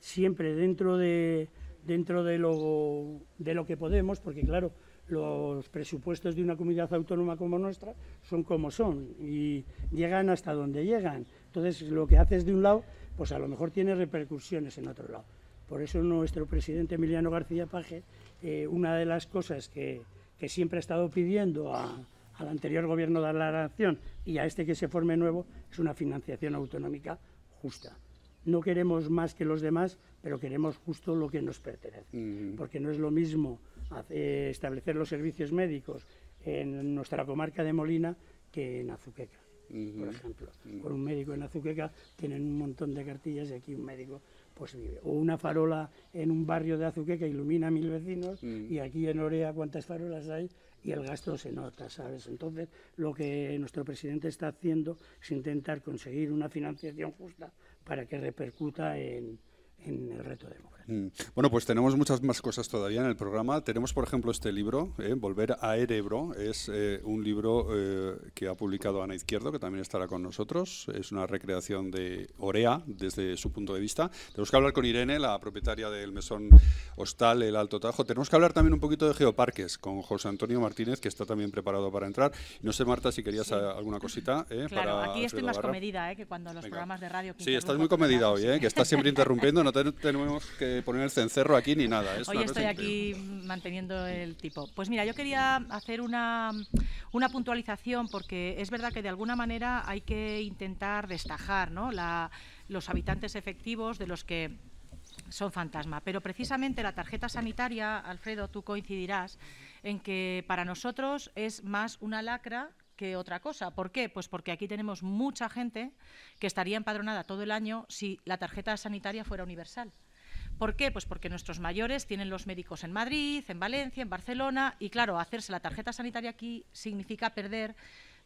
siempre dentro de, dentro de lo, de lo que podemos, porque claro, los presupuestos de una comunidad autónoma como nuestra son como son y llegan hasta donde llegan. Entonces, lo que haces de un lado, pues a lo mejor tiene repercusiones en otro lado. Por eso nuestro presidente Emiliano García Paje, eh, una de las cosas que, que siempre ha estado pidiendo a- al anterior gobierno de la nación y a este que se forme nuevo es una financiación autonómica justa. No queremos más que los demás, pero queremos justo lo que nos pertenece. Porque no es lo mismo establecer los servicios médicos en nuestra comarca de Molina que en Azuqueca, por ejemplo. Con un médico en Azuqueca tienen un montón de cartillas y aquí un médico pues vive. O una farola en un barrio de Azuqueca ilumina a mil vecinos y aquí en Orea cuántas farolas hay y el gasto se nota, ¿sabes? Entonces, lo que nuestro presidente está haciendo es intentar conseguir una financiación justa para que repercuta en, en el reto demográfico. Mm. Bueno, pues tenemos muchas más cosas todavía en el programa. Tenemos, por ejemplo, este libro, eh, Volver a Erebro. Es eh, un libro eh, que ha publicado Ana Izquierdo, que también estará con nosotros. Es una recreación de Orea desde su punto de vista. Tenemos que hablar con Irene, la propietaria del mesón Hostal El Alto Tajo. Tenemos que hablar también un poquito de geoparques con José Antonio Martínez, que está también preparado para entrar. No sé, Marta, si querías a- alguna cosita. eh, Claro, para aquí estoy Alfredo más comedida ¿eh? que cuando los Venga. programas de radio. que Sí, estás muy comedida hoy. ¿eh? que estás siempre interrumpiendo, no te- tenemos que poner el cencerro aquí ni nada. es Hoy estoy aquí increíble. manteniendo el tipo. Pues mira, yo quería hacer una, una puntualización porque es verdad que de alguna manera hay que intentar destajar ¿no? la- los habitantes efectivos de los que son fantasma. Pero precisamente la tarjeta sanitaria, Alfredo, tú coincidirás en que para nosotros es más una lacra que otra cosa. ¿Por qué? Pues porque aquí tenemos mucha gente que estaría empadronada todo el año si la tarjeta sanitaria fuera universal. ¿Por qué? Pues porque nuestros mayores tienen los médicos en Madrid, en Valencia, en Barcelona, y claro, hacerse la tarjeta sanitaria aquí significa perder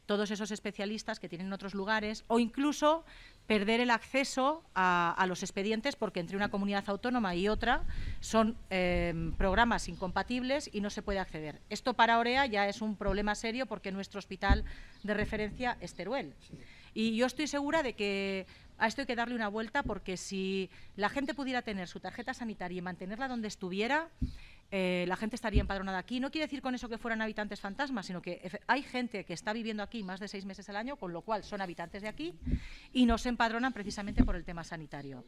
todos esos especialistas que tienen en otros lugares, o incluso perder el acceso a, a los expedientes, porque entre una comunidad autónoma y otra son eh, programas incompatibles y no se puede acceder. Esto para Orea ya es un problema serio porque nuestro hospital de referencia es Teruel. Y yo estoy segura de que a esto hay que darle una vuelta porque si la gente pudiera tener su tarjeta sanitaria y mantenerla donde estuviera, eh, la gente estaría empadronada aquí. No quiere decir con eso que fueran habitantes fantasmas, sino que hay gente que está viviendo aquí más de seis meses al año, con lo cual son habitantes de aquí y no se empadronan precisamente por el tema sanitario.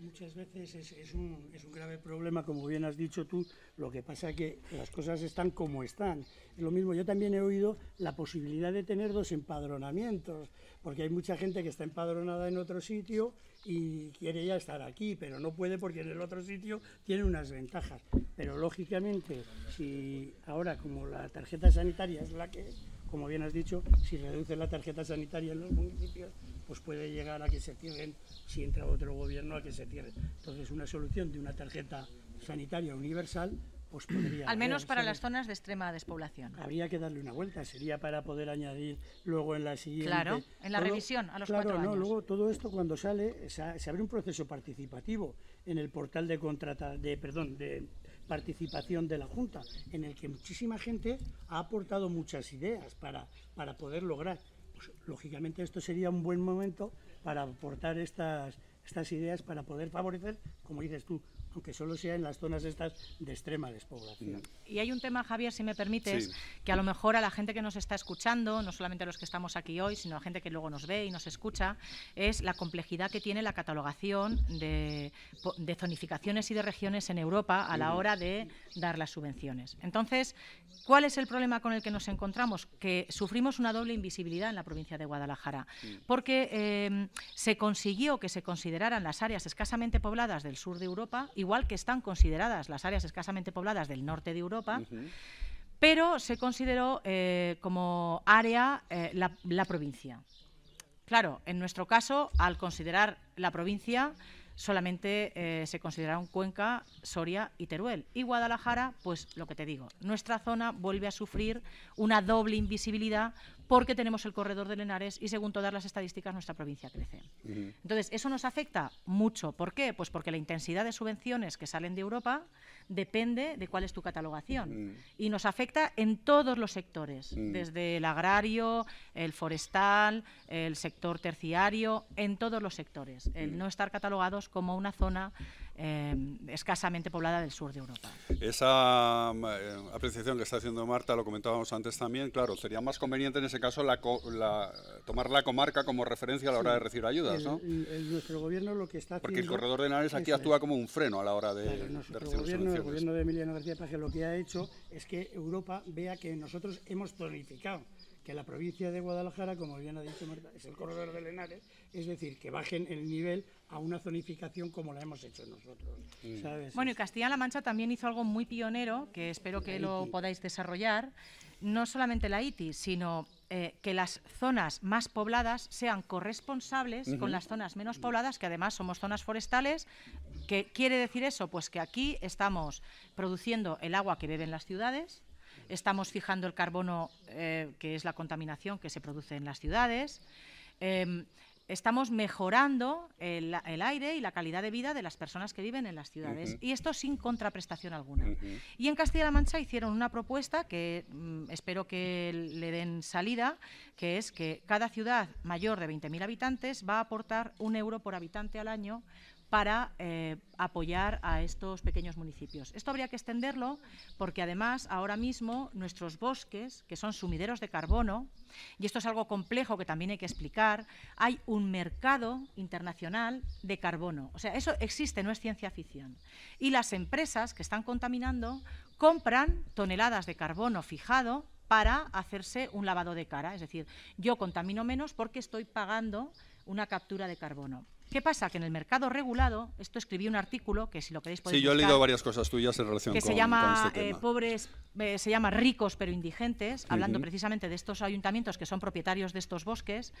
Muchas veces es, un, es, un, grave problema, como bien has dicho tú, lo que pasa es que las cosas están como están. Es lo mismo, yo también he oído la posibilidad de tener dos empadronamientos, porque hay mucha gente que está empadronada en otro sitio y quiere ya estar aquí, pero no puede porque en el otro sitio tiene unas ventajas. Pero lógicamente, si ahora como la tarjeta sanitaria es la que, como bien has dicho, si reduce la tarjeta sanitaria en los municipios, pues puede llegar a que se cierren, si entra otro gobierno, a que se cierren. Entonces, una solución de una tarjeta sanitaria universal pues podría Al menos para las zonas de extrema despoblación. Habría que darle una vuelta, sería para poder añadir luego en la siguiente. Claro, en la revisión a los claro, cuatro no, luego todo esto cuando sale se, abre un proceso participativo en el portal de contrata, de perdón, de participación de la Junta, en el que muchísima gente ha aportado muchas ideas para, para poder lograr. Pues, lógicamente esto sería un buen momento para aportar estas, estas ideas para poder favorecer, como dices tú, aunque solo sea en las zonas estas de extrema despoblación. Y hay un tema, Javier, si me permites, que a lo mejor a la gente que nos está escuchando, no solamente a los que estamos aquí hoy, sino a la gente que luego nos ve y nos escucha, es la complejidad que tiene la catalogación de, zonificaciones y de regiones en Europa a la hora de dar las subvenciones. Entonces, ¿cuál es el problema con el que nos encontramos? Que sufrimos una doble invisibilidad en la provincia de Guadalajara, porque eh, se consiguió que se consideraran las áreas escasamente pobladas del sur de Europa igual que están consideradas las áreas escasamente pobladas del norte de Europa, pero se consideró eh, como área eh, la, provincia. Claro, en nuestro caso, al considerar la provincia, solamente eh, se consideraron Cuenca, Soria y Teruel. Y Guadalajara, pues lo que te digo, nuestra zona vuelve a sufrir una doble invisibilidad porque tenemos el corredor de Lenares y según todas las estadísticas nuestra provincia crece. Entonces, ¿eso nos afecta? Mucho. ¿Por qué? Pues porque la intensidad de subvenciones que salen de Europa depende de cuál es tu catalogación. Y nos afecta en todos los sectores, desde el agrario, el forestal, el sector terciario, en todos los sectores. El no estar catalogados como una zona eh, escasamente poblada del sur de Europa. Esa eh, apreciación que está haciendo Marta, lo comentábamos antes también, claro, sería más conveniente en ese caso la, tomar la comarca como referencia a la hora de recibir ayudas, ¿no? nuestro gobierno lo que está haciendo... Porque el corredor de Henares aquí actúa como un freno a la hora de, recibir gobierno, El gobierno de Emiliano García Paje lo que ha hecho es que Europa vea que nosotros hemos tonificado que la provincia de Guadalajara, como bien ha dicho Marta, es el corredor de Henares, es decir, que bajen el nivel a una zonificación como la hemos hecho nosotros. Mm. Bueno, y Castilla-La Mancha también hizo algo muy pionero, que espero que lo podáis desarrollar, no solamente la ITI, sino eh, que las zonas más pobladas sean corresponsables con las zonas menos pobladas, que además somos zonas forestales. ¿Qué quiere decir eso? Pues que aquí estamos produciendo el agua que beben las ciudades, estamos fijando el carbono, eh, que es la contaminación que se produce en las ciudades. Em, estamos mejorando el, aire y la calidad de vida de las personas que viven en las ciudades. Y esto sin contraprestación alguna. Y en Castilla-La Mancha hicieron una propuesta que mm, espero que le den salida, que es que cada ciudad mayor de 20.000 habitantes va a aportar un euro por habitante al año para eh, apoyar a estos pequeños municipios. Esto habría que extenderlo porque además ahora mismo nuestros bosques, que son sumideros de carbono, y esto es algo complejo que también hay que explicar, hay un mercado internacional de carbono. O sea, eso existe, no es ciencia ficción. Y las empresas que están contaminando compran toneladas de carbono fijado para hacerse un lavado de cara. Es decir, yo contamino menos porque estoy pagando una captura de carbono. ¿Qué pasa? Que en el mercado regulado, esto escribí un artículo que si lo queréis podéis Sí, yo he leído varias cosas tuyas en relación que con, se llama este tema. Eh, pobres, eh, se llama ricos pero indigentes, hablando precisamente de estos ayuntamientos que son propietarios de estos bosques,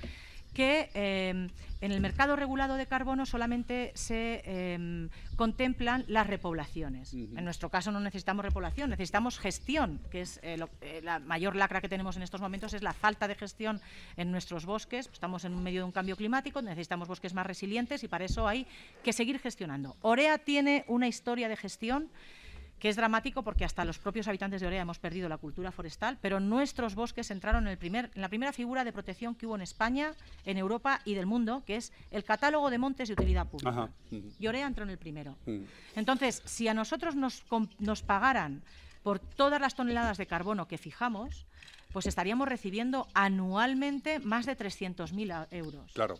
que eh, en el mercado regulado de carbono solamente se contemplan las repoblaciones. En nuestro caso no necesitamos repoblación, necesitamos gestión, que es la mayor lacra que tenemos en estos momentos es la falta de gestión en nuestros bosques. Estamos en medio de un cambio climático, necesitamos bosques más resilientes y para eso hay que seguir gestionando. Orea tiene una historia de gestión que es dramático porque hasta los propios habitantes de Orea hemos perdido la cultura forestal, pero nuestros bosques entraron en, el primer, en la primera figura de protección que hubo en España, en Europa y del mundo, que es el catálogo de montes de utilidad pública. Y Orea entró en el primero. Entonces, si a nosotros nos, nos pagaran por todas las toneladas de carbono que fijamos, pues estaríamos recibiendo anualmente más de 300.000 euros. Claro.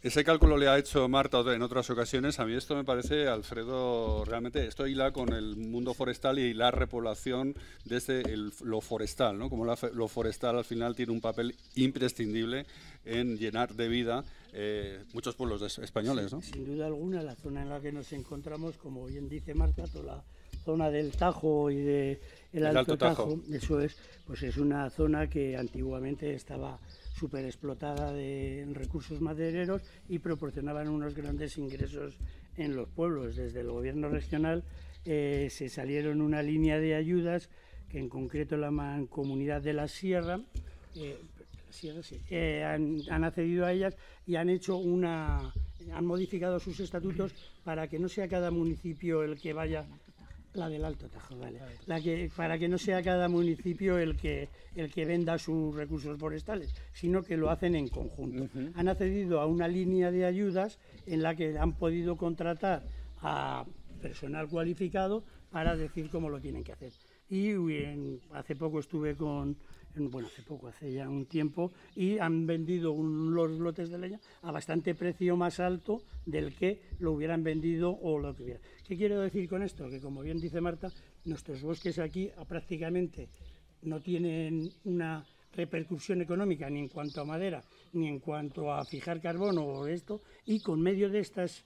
Ese cálculo le ha hecho Marta en otras ocasiones. A mí esto me parece, Alfredo, realmente esto hila con el mundo forestal y la repoblación desde lo forestal, ¿no? Como lo forestal al final tiene un papel imprescindible en llenar de vida eh, muchos pueblos españoles, ¿no? Sin duda alguna, la zona en la que nos encontramos, como bien dice Marta, toda la zona del Tajo y de el, Alto, Tajo, eso es, pues es una zona que antiguamente estaba súper explotada de recursos madereros y proporcionaban unos grandes ingresos en los pueblos. Desde el gobierno regional eh, se salieron una línea de ayudas que en concreto la mancomunidad de la Sierra, eh, eh, han, han, accedido a ellas y han hecho una han modificado sus estatutos para que no sea cada municipio el que vaya la del Alto Tajo, vale. La que, para que no sea cada municipio el que, el que venda sus recursos forestales, sino que lo hacen en conjunto. Han accedido a una línea de ayudas en la que han podido contratar a personal cualificado para decir cómo lo tienen que hacer. Y hace poco estuve con, bueno, hace poco, hace ya un tiempo, y han vendido los lotes de leña a bastante precio más alto del que lo hubieran vendido o lo que hubiera. ¿Qué quiero decir con esto? Que como bien dice Marta, nuestros bosques aquí prácticamente no tienen una repercusión económica ni en cuanto a madera, ni en cuanto a fijar carbono o esto, y con medio de estas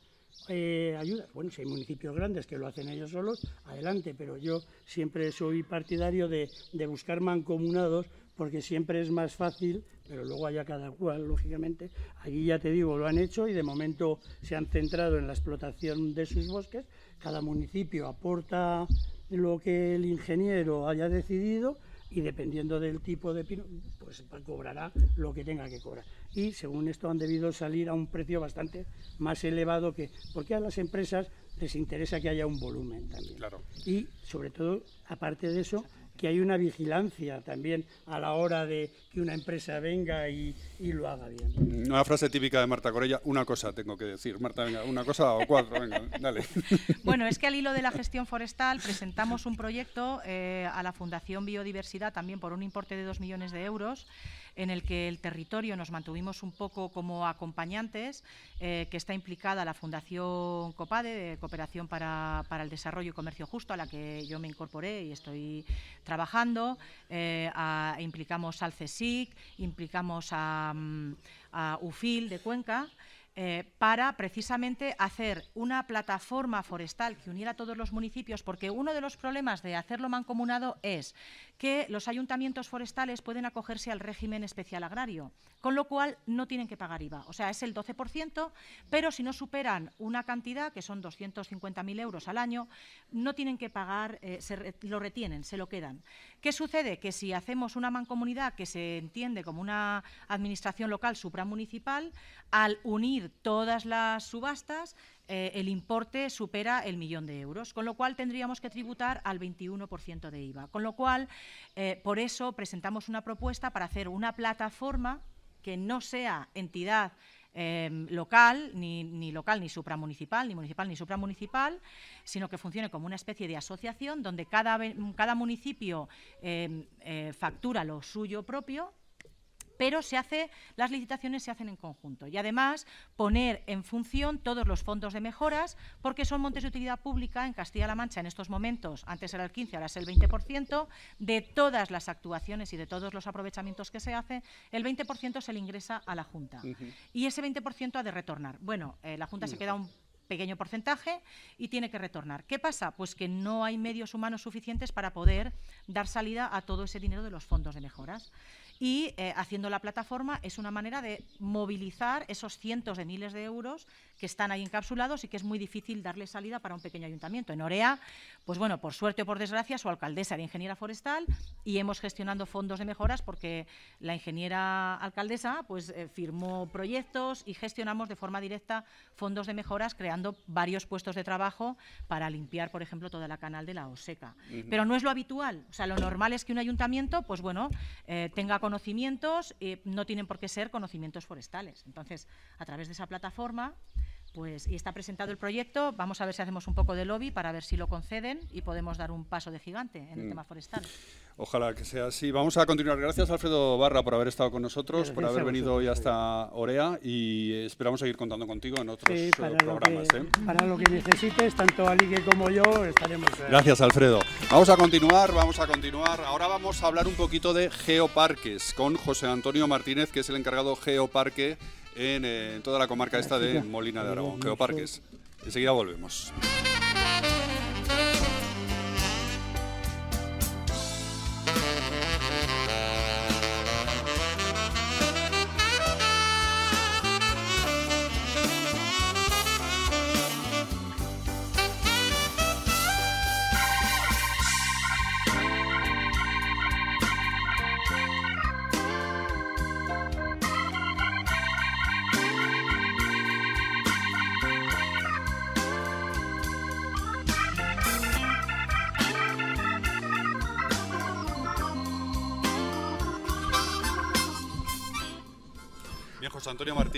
eh, ayudas. Bueno, si hay municipios grandes que lo hacen ellos solos, adelante, pero yo siempre soy partidario de, de buscar mancomunados porque siempre es más fácil, pero luego haya cada cual, lógicamente. Allí ya te digo, lo han hecho y de momento se han centrado en la explotación de sus bosques. Cada municipio aporta lo que el ingeniero haya decidido y dependiendo del tipo de pino, pues cobrará lo que tenga que cobrar. Y según esto han debido salir a un precio bastante más elevado que, porque a las empresas les interesa que haya un volumen también. Claro. Y sobre todo, aparte de eso, que hay una vigilancia también a la hora de que una empresa venga y, lo haga bien. Una frase típica de Marta Corella, una cosa tengo que decir. Marta, venga, una cosa o cuatro, venga, dale. Bueno, es que al hilo de la gestión forestal presentamos un proyecto eh, a la Fundación Biodiversidad también por un importe de dos millones de euros en el que el territorio nos mantuvimos un poco como acompañantes, eh, que está implicada la Fundación COPADE, de Cooperación para, el Desarrollo y Comercio Justo, a la que yo me incorporé y estoy trabajando. Eh, implicamos al CSIC, implicamos a, mm, a UFIL de Cuenca. Eh, para precisamente hacer una plataforma forestal que uniera a todos los municipios, porque uno de los problemas de hacerlo mancomunado es que los ayuntamientos forestales pueden acogerse al régimen especial agrario, con lo cual no tienen que pagar IVA. O sea, es el 12%, pero si no superan una cantidad, que son 250.000 euros al año, no tienen que pagar, eh, se lo retienen, se lo quedan. ¿Qué sucede? Que si hacemos una mancomunidad que se entiende como una administración local supramunicipal, al unir todas las subastas, eh, el importe supera el millón de euros, con lo cual tendríamos que tributar al 21% de IVA. Con lo cual, eh, por eso presentamos una propuesta para hacer una plataforma que no sea entidad em, local, ni, local, ni supramunicipal, ni municipal, ni supramunicipal, sino que funcione como una especie de asociación donde cada, cada municipio em, eh, factura lo suyo propio pero se hace, las licitaciones se hacen en conjunto. Y además poner en función todos los fondos de mejoras, porque son montes de utilidad pública en Castilla-La Mancha en estos momentos, antes era el 15, ahora es el 20%, de todas las actuaciones y de todos los aprovechamientos que se hacen, el 20% se le ingresa a la Junta. Y ese 20% ha de retornar. Bueno, eh, la Junta se queda un pequeño porcentaje y tiene que retornar. ¿Qué pasa? Pues que no hay medios humanos suficientes para poder dar salida a todo ese dinero de los fondos de mejoras y eh, haciendo la plataforma es una manera de movilizar esos cientos de miles de euros que están ahí encapsulados y que es muy difícil darle salida para un pequeño ayuntamiento. En Orea, pues bueno, por suerte o por desgracia, su alcaldesa era ingeniera forestal y hemos gestionado fondos de mejoras porque la ingeniera alcaldesa pues eh, firmó proyectos y gestionamos de forma directa fondos de mejoras creando varios puestos de trabajo para limpiar, por ejemplo, toda la canal de la Oseca. Pero no es lo habitual, o sea, lo normal es que un ayuntamiento, pues bueno, eh, tenga con conocimientos no tienen por qué ser conocimientos forestales. Entonces, a través de esa plataforma Pues y está presentado el proyecto, vamos a ver si hacemos un poco de lobby para ver si lo conceden y podemos dar un paso de gigante en el Mm. tema forestal. Ojalá que sea así. Vamos a continuar. Gracias, Alfredo Barra, por haber estado con nosotros, por haber venido hoy hasta Orea y esperamos seguir contando contigo en otros Sí, eh, lo programas. que, ¿eh? para lo que necesites, tanto Aligue como yo, estaremos. eh, Gracias, Alfredo. Vamos a continuar, vamos a continuar. Ahora vamos a hablar un poquito de geoparques con José Antonio Martínez, que es el encargado geoparque en, eh, en toda la comarca esta de. Molina de Aragón. Geoparques. Enseguida volvemos.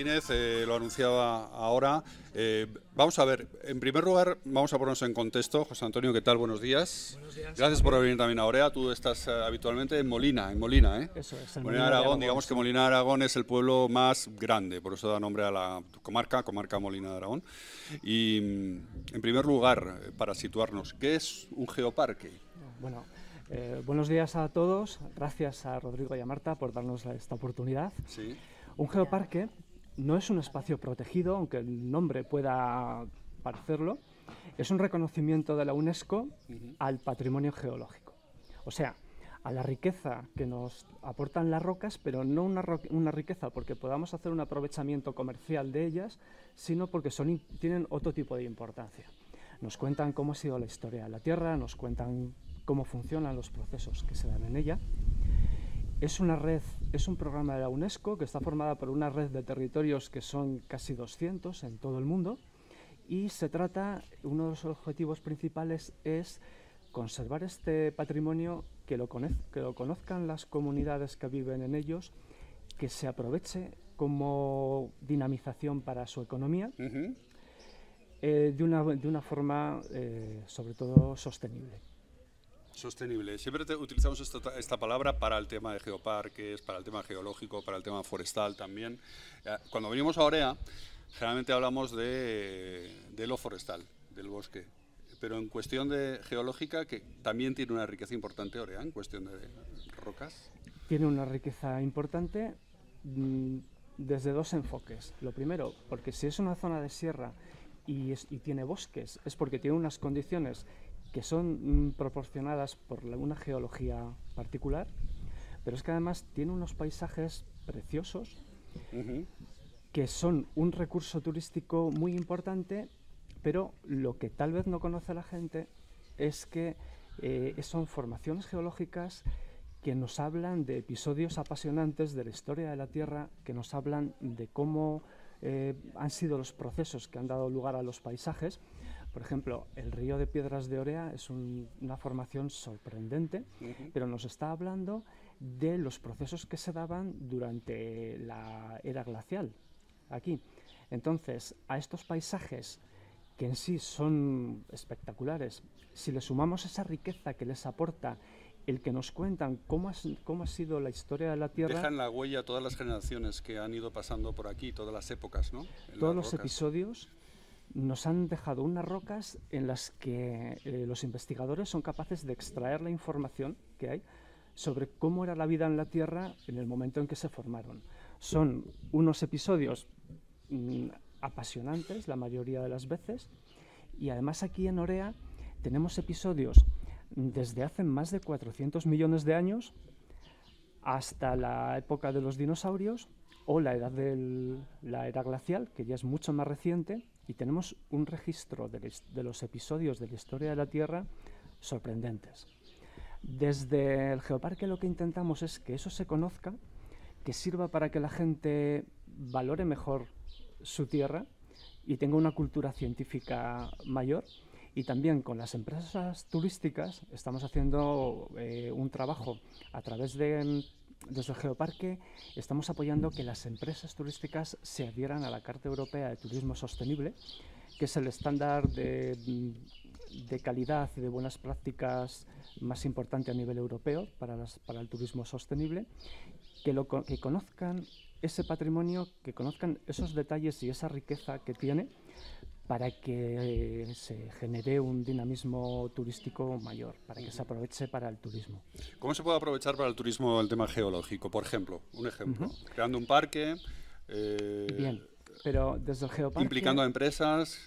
Martínez eh, lo anunciaba ahora. Eh, vamos a ver, en primer lugar, vamos a ponernos en contexto. José Antonio, ¿qué tal? Buenos días. Gracias por venir también a Orea. Tú estás eh, habitualmente en Molina, en Molina, ¿eh? Eso es, Molina Molina de Aragón, digamos que Molina de Aragón es el pueblo más grande, por eso da nombre a la comarca, comarca Molina de Aragón. Y mm, en primer lugar, para situarnos, ¿qué es un geoparque? Bueno, eh, buenos días a todos. Gracias a Rodrigo y a Marta por darnos esta oportunidad. Sí. Un geoparque no es un espacio protegido, aunque el nombre pueda parecerlo. Es un reconocimiento de la UNESCO al patrimonio geológico. O sea, a la riqueza que nos aportan las rocas, pero no una, una riqueza porque podamos hacer un aprovechamiento comercial de ellas, sino porque son, tienen otro tipo de importancia. Nos cuentan cómo ha sido la historia de la Tierra, nos cuentan cómo funcionan los procesos que se dan en ella. Es una red, es un programa de la UNESCO que está formada por una red de territorios que son casi 200 en todo el mundo y se trata, uno de los objetivos principales es conservar este patrimonio, que lo, conez- que lo conozcan las comunidades que viven en ellos, que se aproveche como dinamización para su economía eh, de, una, de una forma eh, sobre todo sostenible. Sostenible. Siempre utilizamos esta, esta palabra para el tema de geoparques, para el tema geológico, para el tema forestal también. Eh, Cuando venimos a Orea, generalmente hablamos de, de lo forestal, del bosque. Pero en cuestión de geológica, que también tiene una riqueza importante Orea, en cuestión de rocas. tiene una riqueza importante mm, desde dos enfoques. Lo primero, porque si es una zona de sierra y, es- y tiene bosques, es porque tiene unas condiciones que son mm, proporcionadas por una geología particular, pero es que además tiene unos paisajes preciosos que son un recurso turístico muy importante, pero lo que tal vez no conoce la gente es que eh, son formaciones geológicas que nos hablan de episodios apasionantes de la historia de la Tierra, que nos hablan de cómo eh, han sido los procesos que han dado lugar a los paisajes. Por ejemplo, el río de Piedras de Orea es un- una formación sorprendente, pero nos está hablando de los procesos que se daban durante la era glacial aquí. Entonces, a estos paisajes que en sí son espectaculares, si le sumamos esa riqueza que les aporta el que nos cuentan cómo ha, si- cómo ha sido la historia de la Tierra, Dejan la huella todas las generaciones que han ido pasando por aquí, todas las épocas, ¿no? En todos los rocas. episodios nos han dejado unas rocas en las que eh, los investigadores son capaces de extraer la información que hay sobre cómo era la vida en la Tierra en el momento en que se formaron. Son unos episodios mm, apasionantes la mayoría de las veces y además aquí en Orea tenemos episodios desde hace más de 400 millones de años hasta la época de los dinosaurios o la edad de la era glacial, que ya es mucho más reciente, y tenemos un registro de, de los episodios de la historia de la Tierra sorprendentes. Desde el Geoparque lo que intentamos es que eso se conozca, que sirva para que la gente valore mejor su tierra y tenga una cultura científica mayor. Y también con las empresas turísticas estamos haciendo eh, un trabajo a través de desde el Geoparque estamos apoyando que las empresas turísticas se adhieran a la Carta Europea de Turismo Sostenible, que es el estándar de, de calidad y de buenas prácticas más importante a nivel europeo para, el turismo sostenible, que, que conozcan ese patrimonio, que conozcan esos detalles y esa riqueza que tiene para que eh, se genere un dinamismo turístico mayor, para que se aproveche para el turismo. ¿Cómo se puede aprovechar para el turismo el tema geológico? Por ejemplo, un ejemplo, creando un parque. Eh, Bien, pero desde el geoparque. Implicando a empresas.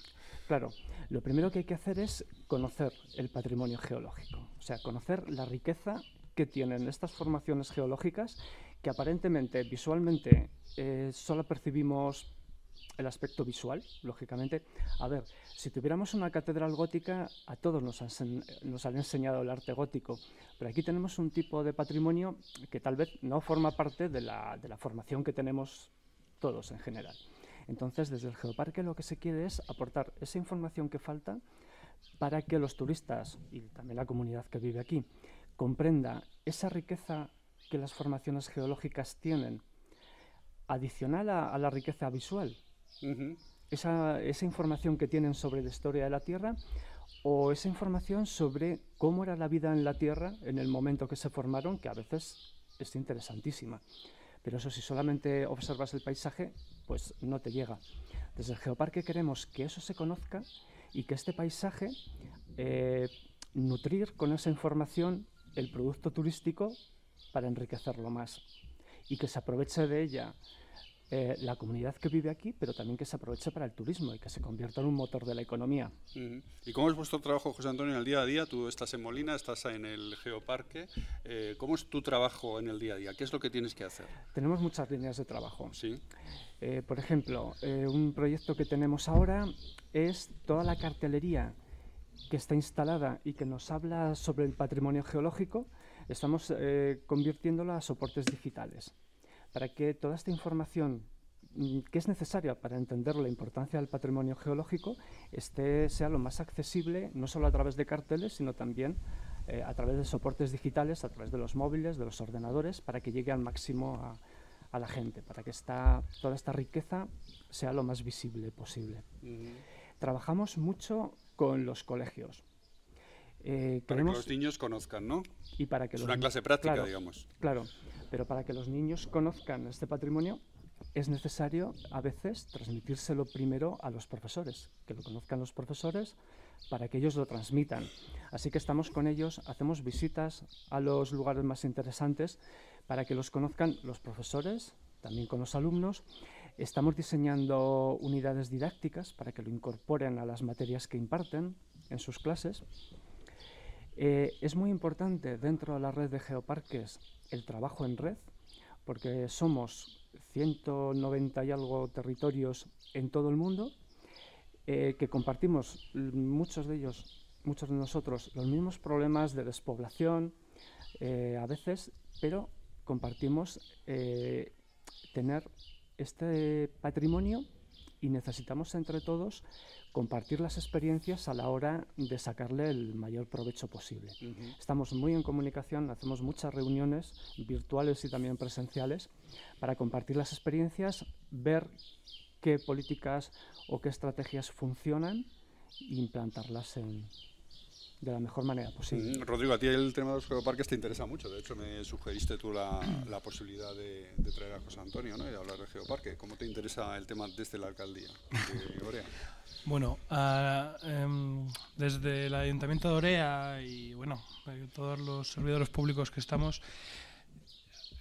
Claro, lo primero que hay que hacer es conocer el patrimonio geológico, o sea, conocer la riqueza que tienen estas formaciones geológicas que aparentemente visualmente eh, solo percibimos el aspecto visual, lógicamente. A ver, si tuviéramos una catedral gótica, a todos nos han, nos han, enseñado el arte gótico, pero aquí tenemos un tipo de patrimonio que tal vez no forma parte de la, de la formación que tenemos todos en general. Entonces, desde el Geoparque lo que se quiere es aportar esa información que falta para que los turistas y también la comunidad que vive aquí comprenda esa riqueza que las formaciones geológicas tienen, adicional a, la riqueza visual. Esa, esa información que tienen sobre la historia de la Tierra o esa información sobre cómo era la vida en la Tierra en el momento que se formaron, que a veces es interesantísima. Pero eso si solamente observas el paisaje, pues no te llega. Desde el Geoparque queremos que eso se conozca y que este paisaje, eh, nutrir con esa información el producto turístico para enriquecerlo más y que se aproveche de ella eh, la comunidad que vive aquí, pero también que se aproveche para el turismo y que se convierta en un motor de la economía. ¿Y cómo es vuestro trabajo, José Antonio, en el día a día? Tú estás en Molina, estás en el Geoparque. Eh, ¿Cómo es tu trabajo en el día a día? ¿Qué es lo que tienes que hacer? Tenemos muchas líneas de trabajo. Sí. Eh, por ejemplo, un proyecto que tenemos ahora es toda la cartelería que está instalada y que nos habla sobre el patrimonio geológico, estamos convirtiéndola a soportes digitales para que toda esta información mm, que es necesaria para entender la importancia del patrimonio geológico esté, sea lo más accesible, no solo a través de carteles, sino también eh, a través de soportes digitales, a través de los móviles, de los ordenadores, para que llegue al máximo a, la gente, para que esta, toda esta riqueza sea lo más visible posible. Trabajamos mucho con los colegios. Eh, para que los niños conozcan, ¿no? Y para que es una clase práctica, digamos. Claro, pero para que los niños conozcan este patrimonio es necesario a veces transmitírselo primero a los profesores, que lo conozcan los profesores para que ellos lo transmitan. Así que estamos con ellos, hacemos visitas a los lugares más interesantes para que los conozcan los profesores, también con los alumnos. Estamos diseñando unidades didácticas para que lo incorporen a las materias que imparten en sus clases. Eh, es muy importante dentro de la red de geoparques el trabajo en red, porque somos 190 y algo territorios en todo el mundo, eh, que compartimos muchos de ellos, muchos de nosotros, los mismos problemas de despoblación eh, a veces, pero compartimos tener este patrimonio y necesitamos entre todos compartir las experiencias a la hora de sacarle el mayor provecho posible. Estamos muy en comunicación, hacemos muchas reuniones virtuales y también presenciales para compartir las experiencias, ver qué políticas o qué estrategias funcionan e implantarlas en, de la mejor manera posible. Mm, Rodrigo, a ti el tema de los geoparques te interesa mucho. De hecho, me sugeriste tú la, la posibilidad de, traer a José Antonio ¿no? y hablar de geoparque. ¿Cómo te interesa el tema desde la alcaldía de Orea? Bueno, em, desde el Ayuntamiento de Orea y bueno, eh, todos los servidores públicos que estamos,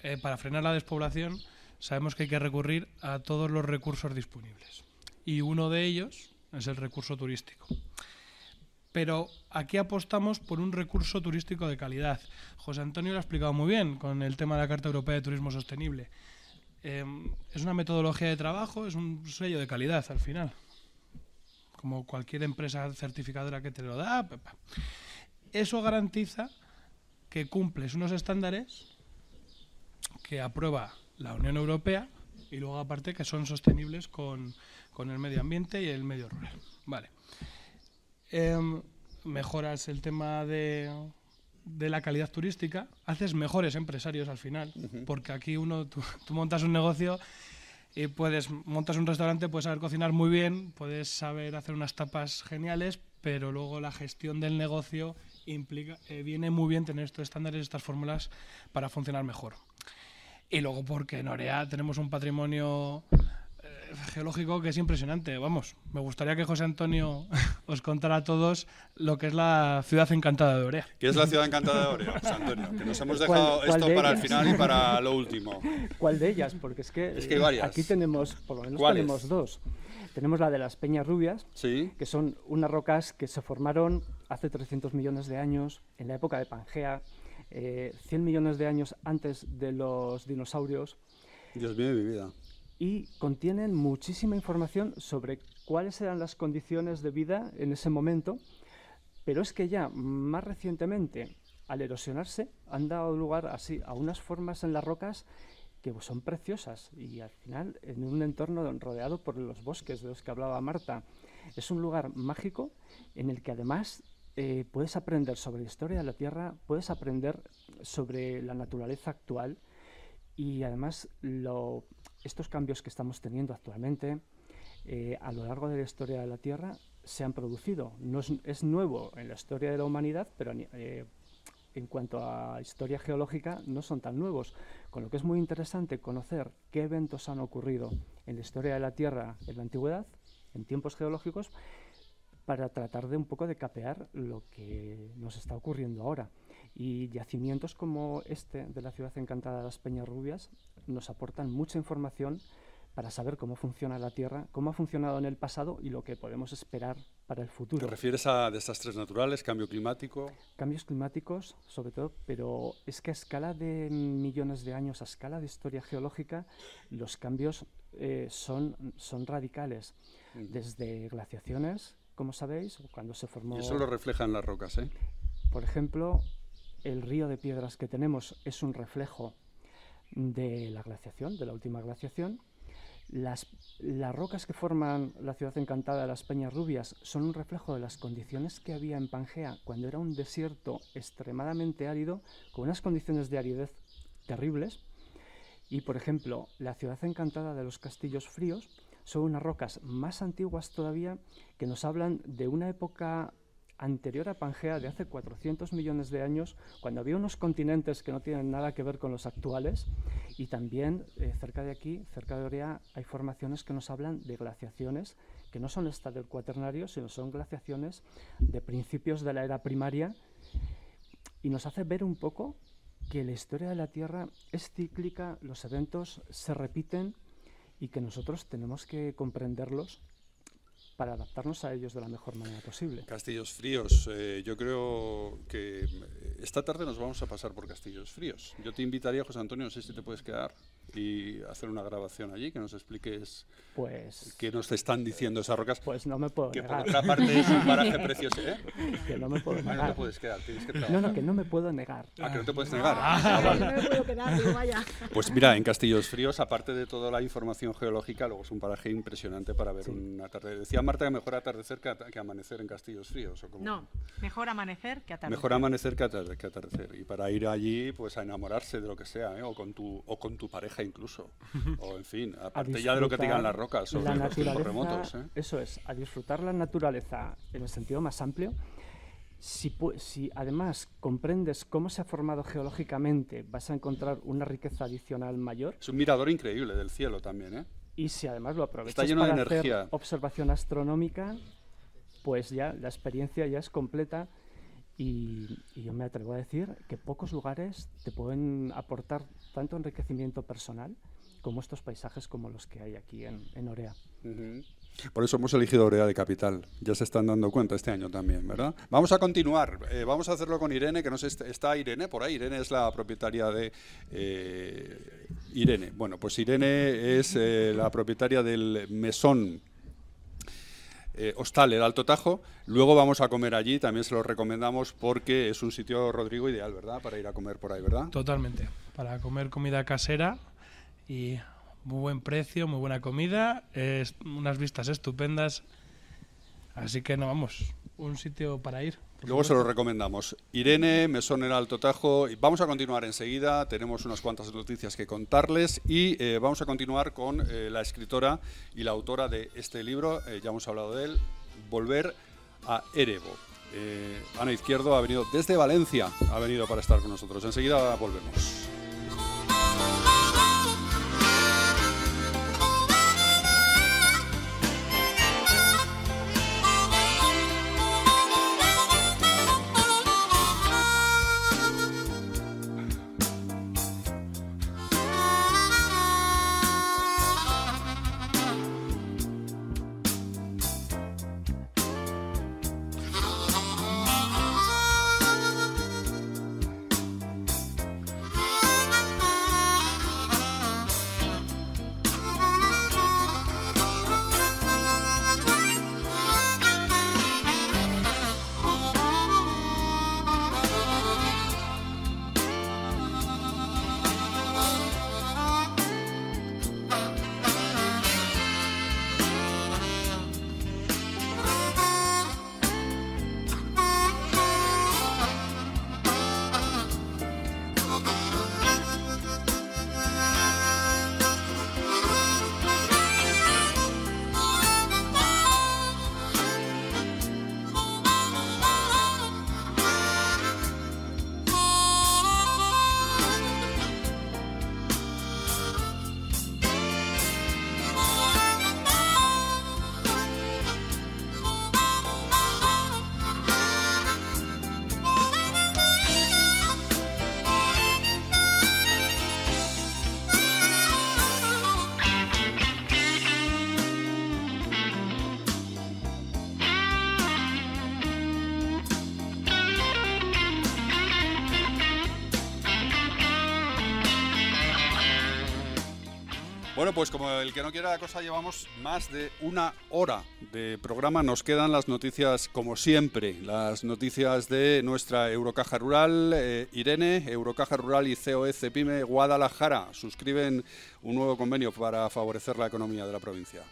eh, para frenar la despoblación, sabemos que hay que recurrir a todos los recursos disponibles. Y uno de ellos es el recurso turístico pero aquí apostamos por un recurso turístico de calidad. José Antonio lo ha explicado muy bien con el tema de la Carta Europea de Turismo Sostenible. Em, es una metodología de trabajo, es un sello de calidad al final, como cualquier empresa certificadora que te lo da. Eso garantiza que cumples unos estándares que aprueba la Unión Europea y luego aparte que son sostenibles con, con el medio ambiente y el medio rural. Vale. Em, mejoras el tema de, de la calidad turística, haces mejores empresarios al final, porque aquí uno, tú, tú montas un negocio y puedes, montas un restaurante, puedes saber cocinar muy bien, puedes saber hacer unas tapas geniales, pero luego la gestión del negocio implica, eh, viene muy bien tener estos estándares, estas fórmulas para funcionar mejor. Y luego porque en Orea tenemos un patrimonio geológico que es impresionante. Vamos, me gustaría que José Antonio os contara a todos lo que es la ciudad encantada de Orea. ¿Qué es la ciudad encantada de Orea, José Antonio? Que nos hemos ¿Cuál- dejado cuál esto de para el ellas? final y para lo último. ¿Cuál de ellas? Porque es que, Es que hay varias. aquí tenemos, por lo menos tenemos dos. Tenemos la de las Peñas Rubias, Sí. que son unas rocas que se formaron hace 300 millones de años, en la época de Pangea, eh, 100 millones de años antes de los dinosaurios, Dios mío mi vida. Y contienen muchísima información sobre cuáles eran las condiciones de vida en ese momento, pero es que ya más recientemente, al erosionarse, han dado lugar así a unas formas en las rocas que son preciosas y al final en un entorno rodeado por los bosques de los que hablaba Marta. Es un lugar mágico en el que además eh, puedes aprender sobre la historia de la Tierra, puedes aprender sobre la naturaleza actual y además lo- estos cambios que estamos teniendo actualmente eh, a lo largo de la historia de la Tierra se han producido. No es, nuevo en la historia de la humanidad, pero eh, en cuanto a historia geológica no son tan nuevos. Con lo que es muy interesante conocer qué eventos han ocurrido en la historia de la Tierra en la antigüedad, en tiempos geológicos, para tratar de un poco de capear lo que nos está ocurriendo ahora. Y yacimientos como este de la ciudad encantada de las Peñas Rubias nos aportan mucha información para saber cómo funciona la Tierra, cómo ha funcionado en el pasado y lo que podemos esperar para el ¿Te futuro. refieres a desastres naturales, cambio climático? Cambios climáticos, sobre todo, pero es que a escala de millones de años, a escala de historia geológica, los cambios eh, son, son radicales. Desde glaciaciones, como sabéis, cuando se formó... Y eso lo reflejan las rocas, ¿eh? Por ejemplo, el río de piedras que tenemos es un reflejo de la glaciación, de la última glaciación. Las, las rocas que forman la ciudad encantada de las Peñas Rubias son un reflejo de las condiciones que había en Pangea cuando era un desierto extremadamente árido, con unas condiciones de aridez terribles. Y, por ejemplo, la ciudad encantada de los castillos fríos son unas rocas más antiguas todavía que nos hablan de una época anterior a Pangea, de hace 400 millones de años, cuando había unos continentes que no tienen nada que ver con los actuales. Y también eh, cerca de aquí, cerca de Orea, hay formaciones que nos hablan de glaciaciones, que no son estas del cuaternario, sino son glaciaciones de principios de la era primaria. Y nos hace ver un poco que la historia de la Tierra es cíclica, los eventos se repiten y que nosotros tenemos que comprenderlos para adaptarnos a ellos de la mejor manera posible. Castillos Fríos. eh, yo creo que eh, esta tarde nos vamos a pasar por Castillos Fríos. Yo te invitaría, José Antonio, no sé si te puedes quedar y hacer una grabación allí, que nos expliques Pues, qué nos están diciendo esas rocas. pues no me puedo que por negar. otra parte es un paraje precioso, ¿eh? que no me puedo Bueno, no negar. te puedes quedar, tienes que No, trabajar. no, que no me puedo negar. Ah, que no te puedes negar. Ah, No vale. me puedo quedar, digo, vaya. Pues mira, en Castillos Fríos, aparte de toda la información geológica, luego es un paraje impresionante para ver un atardecer. Decía Marta que mejor atardecer que, at- que amanecer en Castillos Fríos. ¿o cómo? No, mejor amanecer que atardecer. Mejor amanecer que atar- que atardecer. Y para ir allí, pues a enamorarse de lo que sea, ¿eh? o, con tu, o con tu pareja incluso. O en fin, aparte ya de lo que te digan las rocas sobre la los tiempos naturaleza, remotos. ¿eh? Eso es, a disfrutar la naturaleza en el sentido más amplio. Si, pu- si además comprendes cómo se ha formado geológicamente, vas a encontrar una riqueza adicional mayor. Es un mirador increíble del cielo también, ¿eh? Y si además lo aprovechas lleno de para energía. hacer observación astronómica, pues ya la experiencia ya es completa. Y, y yo me atrevo a decir que pocos lugares te pueden aportar tanto enriquecimiento personal como estos paisajes como los que hay aquí en, en Orea. Por eso hemos elegido Orea de capital. Ya se están dando cuenta este año también, ¿verdad? Vamos a continuar. Eh, vamos a hacerlo con Irene, que no sé, está Irene por ahí. Irene es la propietaria de... eh, Irene. Bueno, pues Irene es eh, la propietaria del mesón eh, Hostal El Alto Tajo. Luego vamos a comer allí, también se lo recomendamos porque es un sitio, Rodrigo, ideal, ¿verdad? Para ir a comer por ahí, ¿verdad? Totalmente. Para comer comida casera y muy buen precio, muy buena comida, es unas vistas estupendas. Así que no vamos. un sitio para ir. Luego se lo recomendamos. Irene, Mesón el Alto Tajo. Vamos a continuar enseguida. Tenemos unas cuantas noticias que contarles y eh, vamos a continuar con eh, la escritora y la autora de este libro. Eh, ya hemos hablado de él. Volver a Erebo. Ana Izquierdo ha venido desde Valencia, ha venido para estar con nosotros. Enseguida volvemos. Bueno, pues como el que no quiera la cosa, llevamos más de una hora de programa. Nos quedan las noticias, como siempre, las noticias de nuestra Eurocaja Rural. Eh, Irene, Eurocaja Rural y COE Pyme Guadalajara suscriben un nuevo convenio para favorecer la economía de la provincia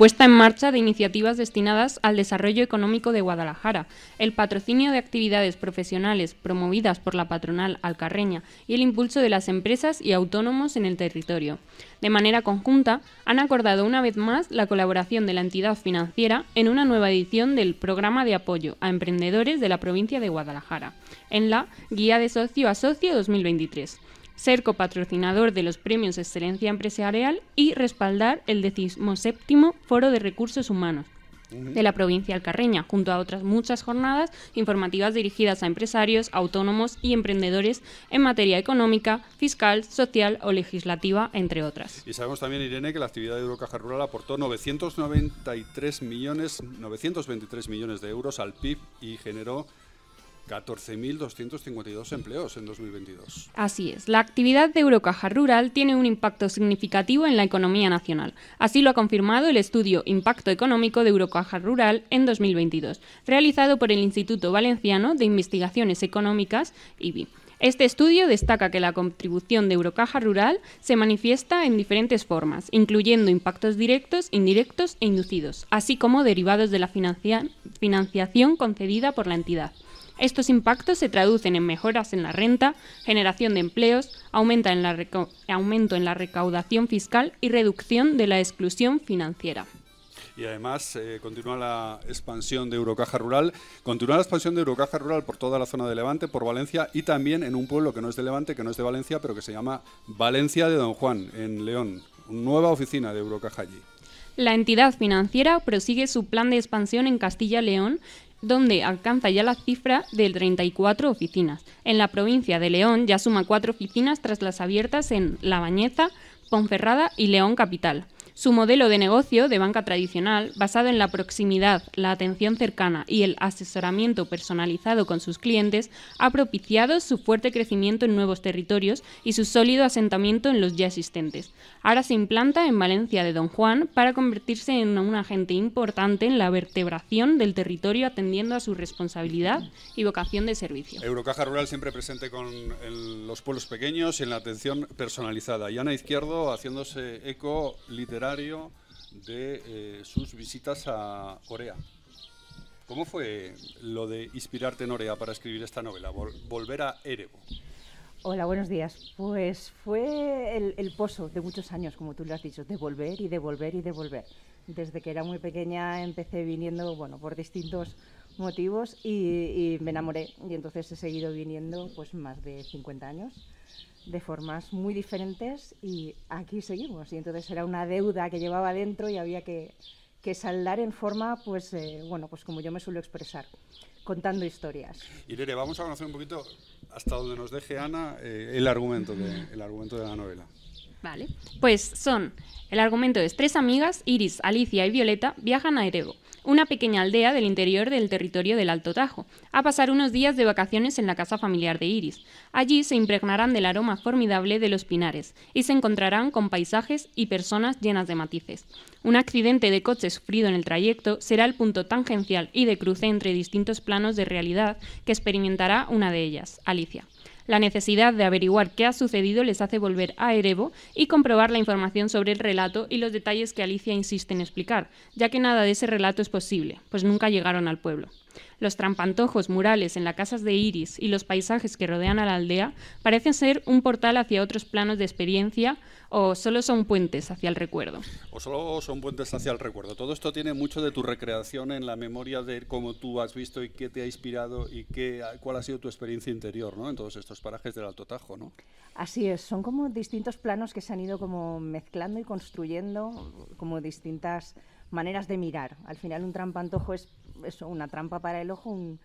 puesta en marcha de iniciativas destinadas al desarrollo económico de Guadalajara, el patrocinio de actividades profesionales promovidas por la patronal alcarreña y el impulso de las empresas y autónomos en el territorio. De manera conjunta, han acordado una vez más la colaboración de la entidad financiera en una nueva edición del Programa de Apoyo a Emprendedores de la provincia de Guadalajara, en la Guía de Socio a Socio 2023 ser copatrocinador de los premios Excelencia Empresarial y respaldar el 17 Foro de Recursos Humanos de la provincia alcarreña, junto a otras muchas jornadas informativas dirigidas a empresarios, autónomos y emprendedores en materia económica, fiscal, social o legislativa, entre otras. Y sabemos también, Irene, que la actividad de Eurocaja Rural aportó 993 millones, 923 millones de euros al PIB y generó 14.252 empleos en 2022. Así es. La actividad de Eurocaja Rural tiene un impacto significativo en la economía nacional. Así lo ha confirmado el estudio Impacto Económico de Eurocaja Rural en 2022, realizado por el Instituto Valenciano de Investigaciones Económicas, IBI. Este estudio destaca que la contribución de Eurocaja Rural se manifiesta en diferentes formas, incluyendo impactos directos, indirectos e inducidos, así como derivados de la financiación concedida por la entidad. Estos impactos se traducen en mejoras en la renta, generación de empleos, aumento en la, recaudación fiscal y reducción de la exclusión financiera. Y además eh, continúa la expansión de Eurocaja Rural. Continúa la expansión de Eurocaja Rural por toda la zona de Levante, por Valencia y también en un pueblo que no es de Levante, que no es de Valencia, pero que se llama Valencia de Don Juan, en León. Nueva oficina de Eurocaja allí. La entidad financiera prosigue su plan de expansión en Castilla-León donde alcanza ya la cifra de 34 oficinas. En la provincia de León ya suma cuatro oficinas tras las abiertas en La Bañeza, Ponferrada y León Capital. Su modelo de negocio de banca tradicional, basado en la proximidad, la atención cercana y el asesoramiento personalizado con sus clientes, ha propiciado su fuerte crecimiento en nuevos territorios y su sólido asentamiento en los ya existentes. Ahora se implanta en Valencia de Don Juan para convertirse en un agente importante en la vertebración del territorio atendiendo a su responsabilidad y vocación de servicio. Eurocaja Rural siempre presente con los pueblos pequeños y en la atención personalizada. Y Ana Izquierdo haciéndose eco literal de eh, sus visitas a Corea. ¿Cómo fue lo de inspirarte en Orea para escribir esta novela, Volver a Erebo? Hola, buenos días. Pues fue el, el, pozo de muchos años, como tú lo has dicho, de volver y de volver y de volver. Desde que era muy pequeña empecé viniendo, bueno, por distintos motivos y, me enamoré y entonces he seguido viniendo pues más de 50 años de formas muy diferentes y aquí seguimos y entonces era una deuda que llevaba dentro y había que, que saldar en forma pues eh, bueno pues como yo me suelo expresar contando historias. Irene, vamos a conocer un poquito hasta donde nos deje Ana eh, el argumento de, el argumento de la novela. Vale. Pues son, el argumento es tres amigas, Iris, Alicia y Violeta, viajan a Erego, una pequeña aldea del interior del territorio del Alto Tajo, a pasar unos días de vacaciones en la casa familiar de Iris. Allí se impregnarán del aroma formidable de los pinares y se encontrarán con paisajes y personas llenas de matices. Un accidente de coche sufrido en el trayecto será el punto tangencial y de cruce entre distintos planos de realidad que experimentará una de ellas, Alicia. La necesidad de averiguar qué ha sucedido les hace volver a Erebo y comprobar la información sobre el relato y los detalles que Alicia insiste en explicar, ya que nada de ese relato es posible, pues nunca llegaron al pueblo. Los trampantojos murales en las casas de Iris y los paisajes que rodean a la aldea parecen ser un portal hacia otros planos de experiencia o solo son puentes hacia el recuerdo. O solo son puentes hacia el recuerdo. Todo esto tiene mucho de tu recreación en la memoria de cómo tú has visto y qué te ha inspirado y qué, cuál ha sido tu experiencia interior ¿no? en todos estos parajes del Alto Tajo. ¿no? Así es, son como distintos planos que se han ido como mezclando y construyendo como distintas maneras de mirar. Al final un trampantojo es eso, una trampa para el ojo, un,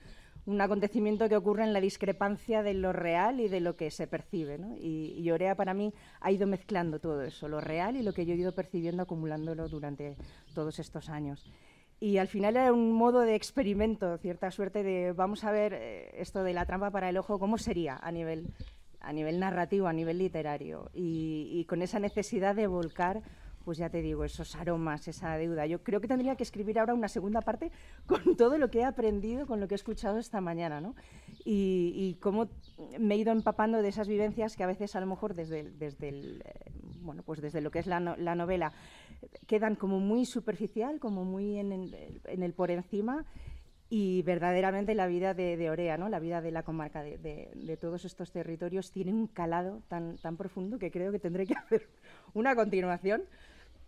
un acontecimiento que ocurre en la discrepancia de lo real y de lo que se percibe. ¿no? Y, y, Orea para mí ha ido mezclando todo eso, lo real y lo que yo he ido percibiendo, acumulándolo durante todos estos años. Y al final era un modo de experimento, cierta suerte de vamos a ver eh, esto de la trampa para el ojo, cómo sería a nivel, a nivel narrativo, a nivel literario, y, y con esa necesidad de volcar pues ya te digo, esos aromas, esa deuda. Yo creo que tendría que escribir ahora una segunda parte con todo lo que he aprendido, con lo que he escuchado esta mañana, ¿no? Y, cómo me he ido empapando de esas vivencias que a veces a lo mejor desde, desde, eh, bueno, pues desde lo que es la, la, novela quedan como muy superficial, como muy en el, en el por encima y verdaderamente la vida de, Orea, ¿no? la vida de la comarca, de, de, de, todos estos territorios, tiene un calado tan, tan profundo que creo que tendré que hacer una continuación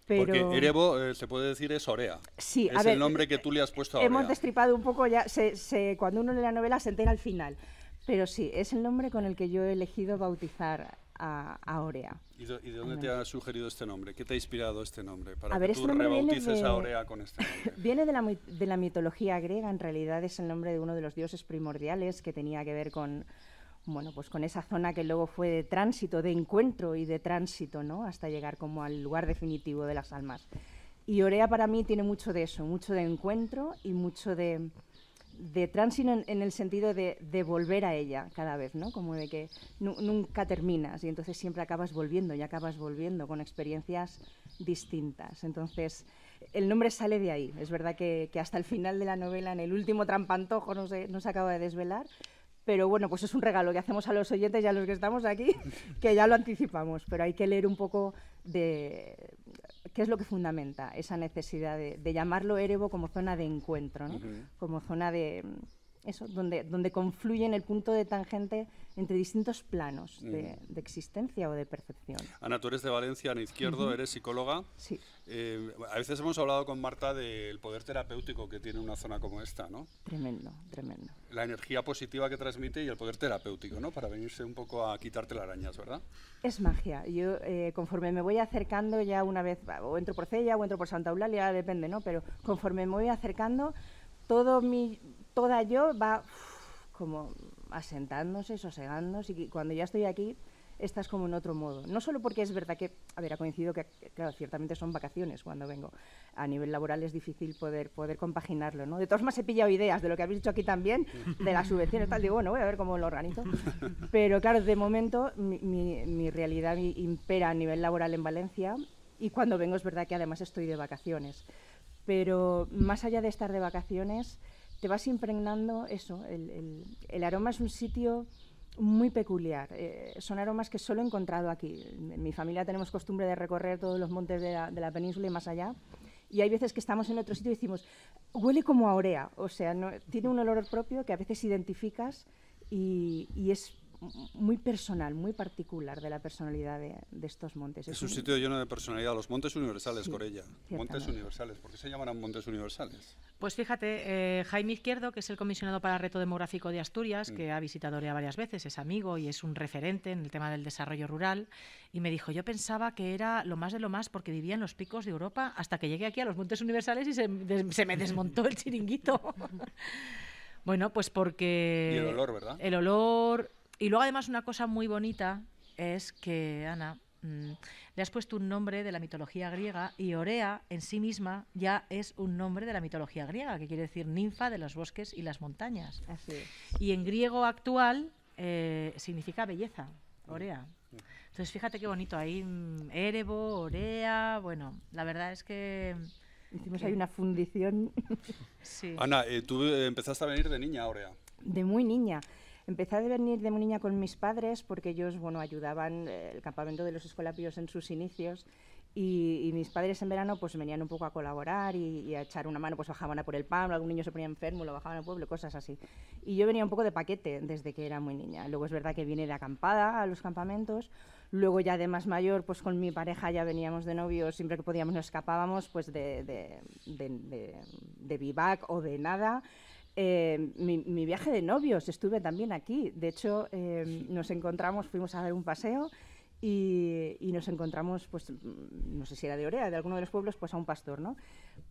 porque Erebo, eh, se puede decir, es Orea. Sí, es el nombre que tú le has puesto a Orea. Hemos destripado un poco ya, se, cuando uno lee la novela se entera al final. Pero sí, es el nombre con el que yo he elegido bautizar a, Orea. ¿Y de, dónde te ha sugerido este nombre? ¿Qué te ha inspirado este nombre? Para a ver, que tú este rebautices a Orea con este nombre. viene de la, de la mitología griega, en realidad es el nombre de uno de los dioses primordiales que tenía que ver con bueno, pues con esa zona que luego fue de tránsito, de encuentro y de tránsito, ¿no? Hasta llegar como al lugar definitivo de las almas. Y Orea para mí tiene mucho de eso, mucho de encuentro y mucho de, de tránsito en, el sentido de, de, volver a ella cada vez, ¿no? Como de que nunca terminas y entonces siempre acabas volviendo y acabas volviendo con experiencias distintas. Entonces, el nombre sale de ahí. Es verdad que, que hasta el final de la novela, en el último trampantojo, no se, no se acaba de desvelar, pero bueno, pues es un regalo que hacemos a los oyentes y a los que estamos aquí, que ya lo anticipamos, pero hay que leer un poco de qué es lo que fundamenta esa necesidad de, llamarlo Erebo como zona de encuentro, ¿no? como zona de eso, donde, donde confluyen el punto de tangente entre distintos planos de, existencia o de percepción. Ana, tú eres de Valencia, en izquierdo, eres psicóloga. Sí. Eh, a veces hemos hablado con Marta del poder terapéutico que tiene una zona como esta, ¿no? Tremendo, tremendo. La energía positiva que transmite y el poder terapéutico, ¿no? Para venirse un poco a quitarte las arañas, ¿verdad? Es magia. Yo, eh, conforme me voy acercando ya una vez, o entro por Cella o entro por Santa Eulalia, depende, ¿no? Pero conforme me voy acercando, todo mi toda yo va como asentándose, sosegándose, y cuando ya estoy aquí estás como en otro modo. No solo porque es verdad que, a ver, ha coincidido que, claro, ciertamente son vacaciones cuando vengo. A nivel laboral es difícil poder, poder compaginarlo, ¿no? De todas formas he pillado ideas de lo que habéis dicho aquí también, de las subvenciones, tal, digo, bueno, voy a ver cómo lo organizo. Pero claro, de momento mi realidad impera a nivel laboral en Valencia y cuando vengo es verdad que además estoy de vacaciones. Pero más allá de estar de vacaciones, te vas impregnando eso. El, el, aroma es un sitio muy peculiar. Eh, son aromas que solo he encontrado aquí. En mi familia tenemos costumbre de recorrer todos los montes de la, de la, península y más allá. Y hay veces que estamos en otro sitio y decimos, huele como a orea, o sea, no, tiene un olor propio que a veces identificas y, y es muy personal, muy particular de la personalidad de, estos montes. Es, un, sitio lleno de personalidad, los montes universales, Corella. Montes universales, ¿por qué se llaman montes universales? Pues fíjate, eh, Jaime Izquierdo, que es el comisionado para el reto demográfico de Asturias, que mm. ha visitado Orea varias veces, es amigo y es un referente en el tema del desarrollo rural, y me dijo, yo pensaba que era lo más de lo más porque vivía en los picos de Europa hasta que llegué aquí a los montes universales y se, se me desmontó el chiringuito. Bueno, pues porque... Y el olor, ¿verdad? El olor, y luego además una cosa muy bonita es que, Ana, mm, le has puesto un nombre de la mitología griega y Orea en sí misma ya es un nombre de la mitología griega, que quiere decir ninfa de los bosques y las montañas. Así Y en griego actual eh, significa belleza, Orea. Entonces fíjate qué bonito, ahí mm, Erebo, Orea, bueno, la verdad es que... Hicimos ahí una fundición. sí. Ana, eh, tú empezaste a venir de niña Orea. De muy niña. Empecé a venir de muy niña con mis padres porque ellos bueno, ayudaban eh, el campamento de los escolapios en sus inicios y, mis padres en verano pues venían un poco a colaborar y, a echar una mano, pues bajaban a por el pan, algún niño se ponía enfermo, lo bajaban al pueblo, cosas así. Y yo venía un poco de paquete desde que era muy niña. Luego es verdad que vine de acampada a los campamentos, luego ya de más mayor, pues con mi pareja ya veníamos de novios, siempre que podíamos nos escapábamos pues de, de, de, de vivac o de nada. Eh, mi, viaje de novios, estuve también aquí. De hecho, eh, nos encontramos, fuimos a dar un paseo y, nos encontramos, pues, no sé si era de Orea, de alguno de los pueblos, pues a un pastor, ¿no?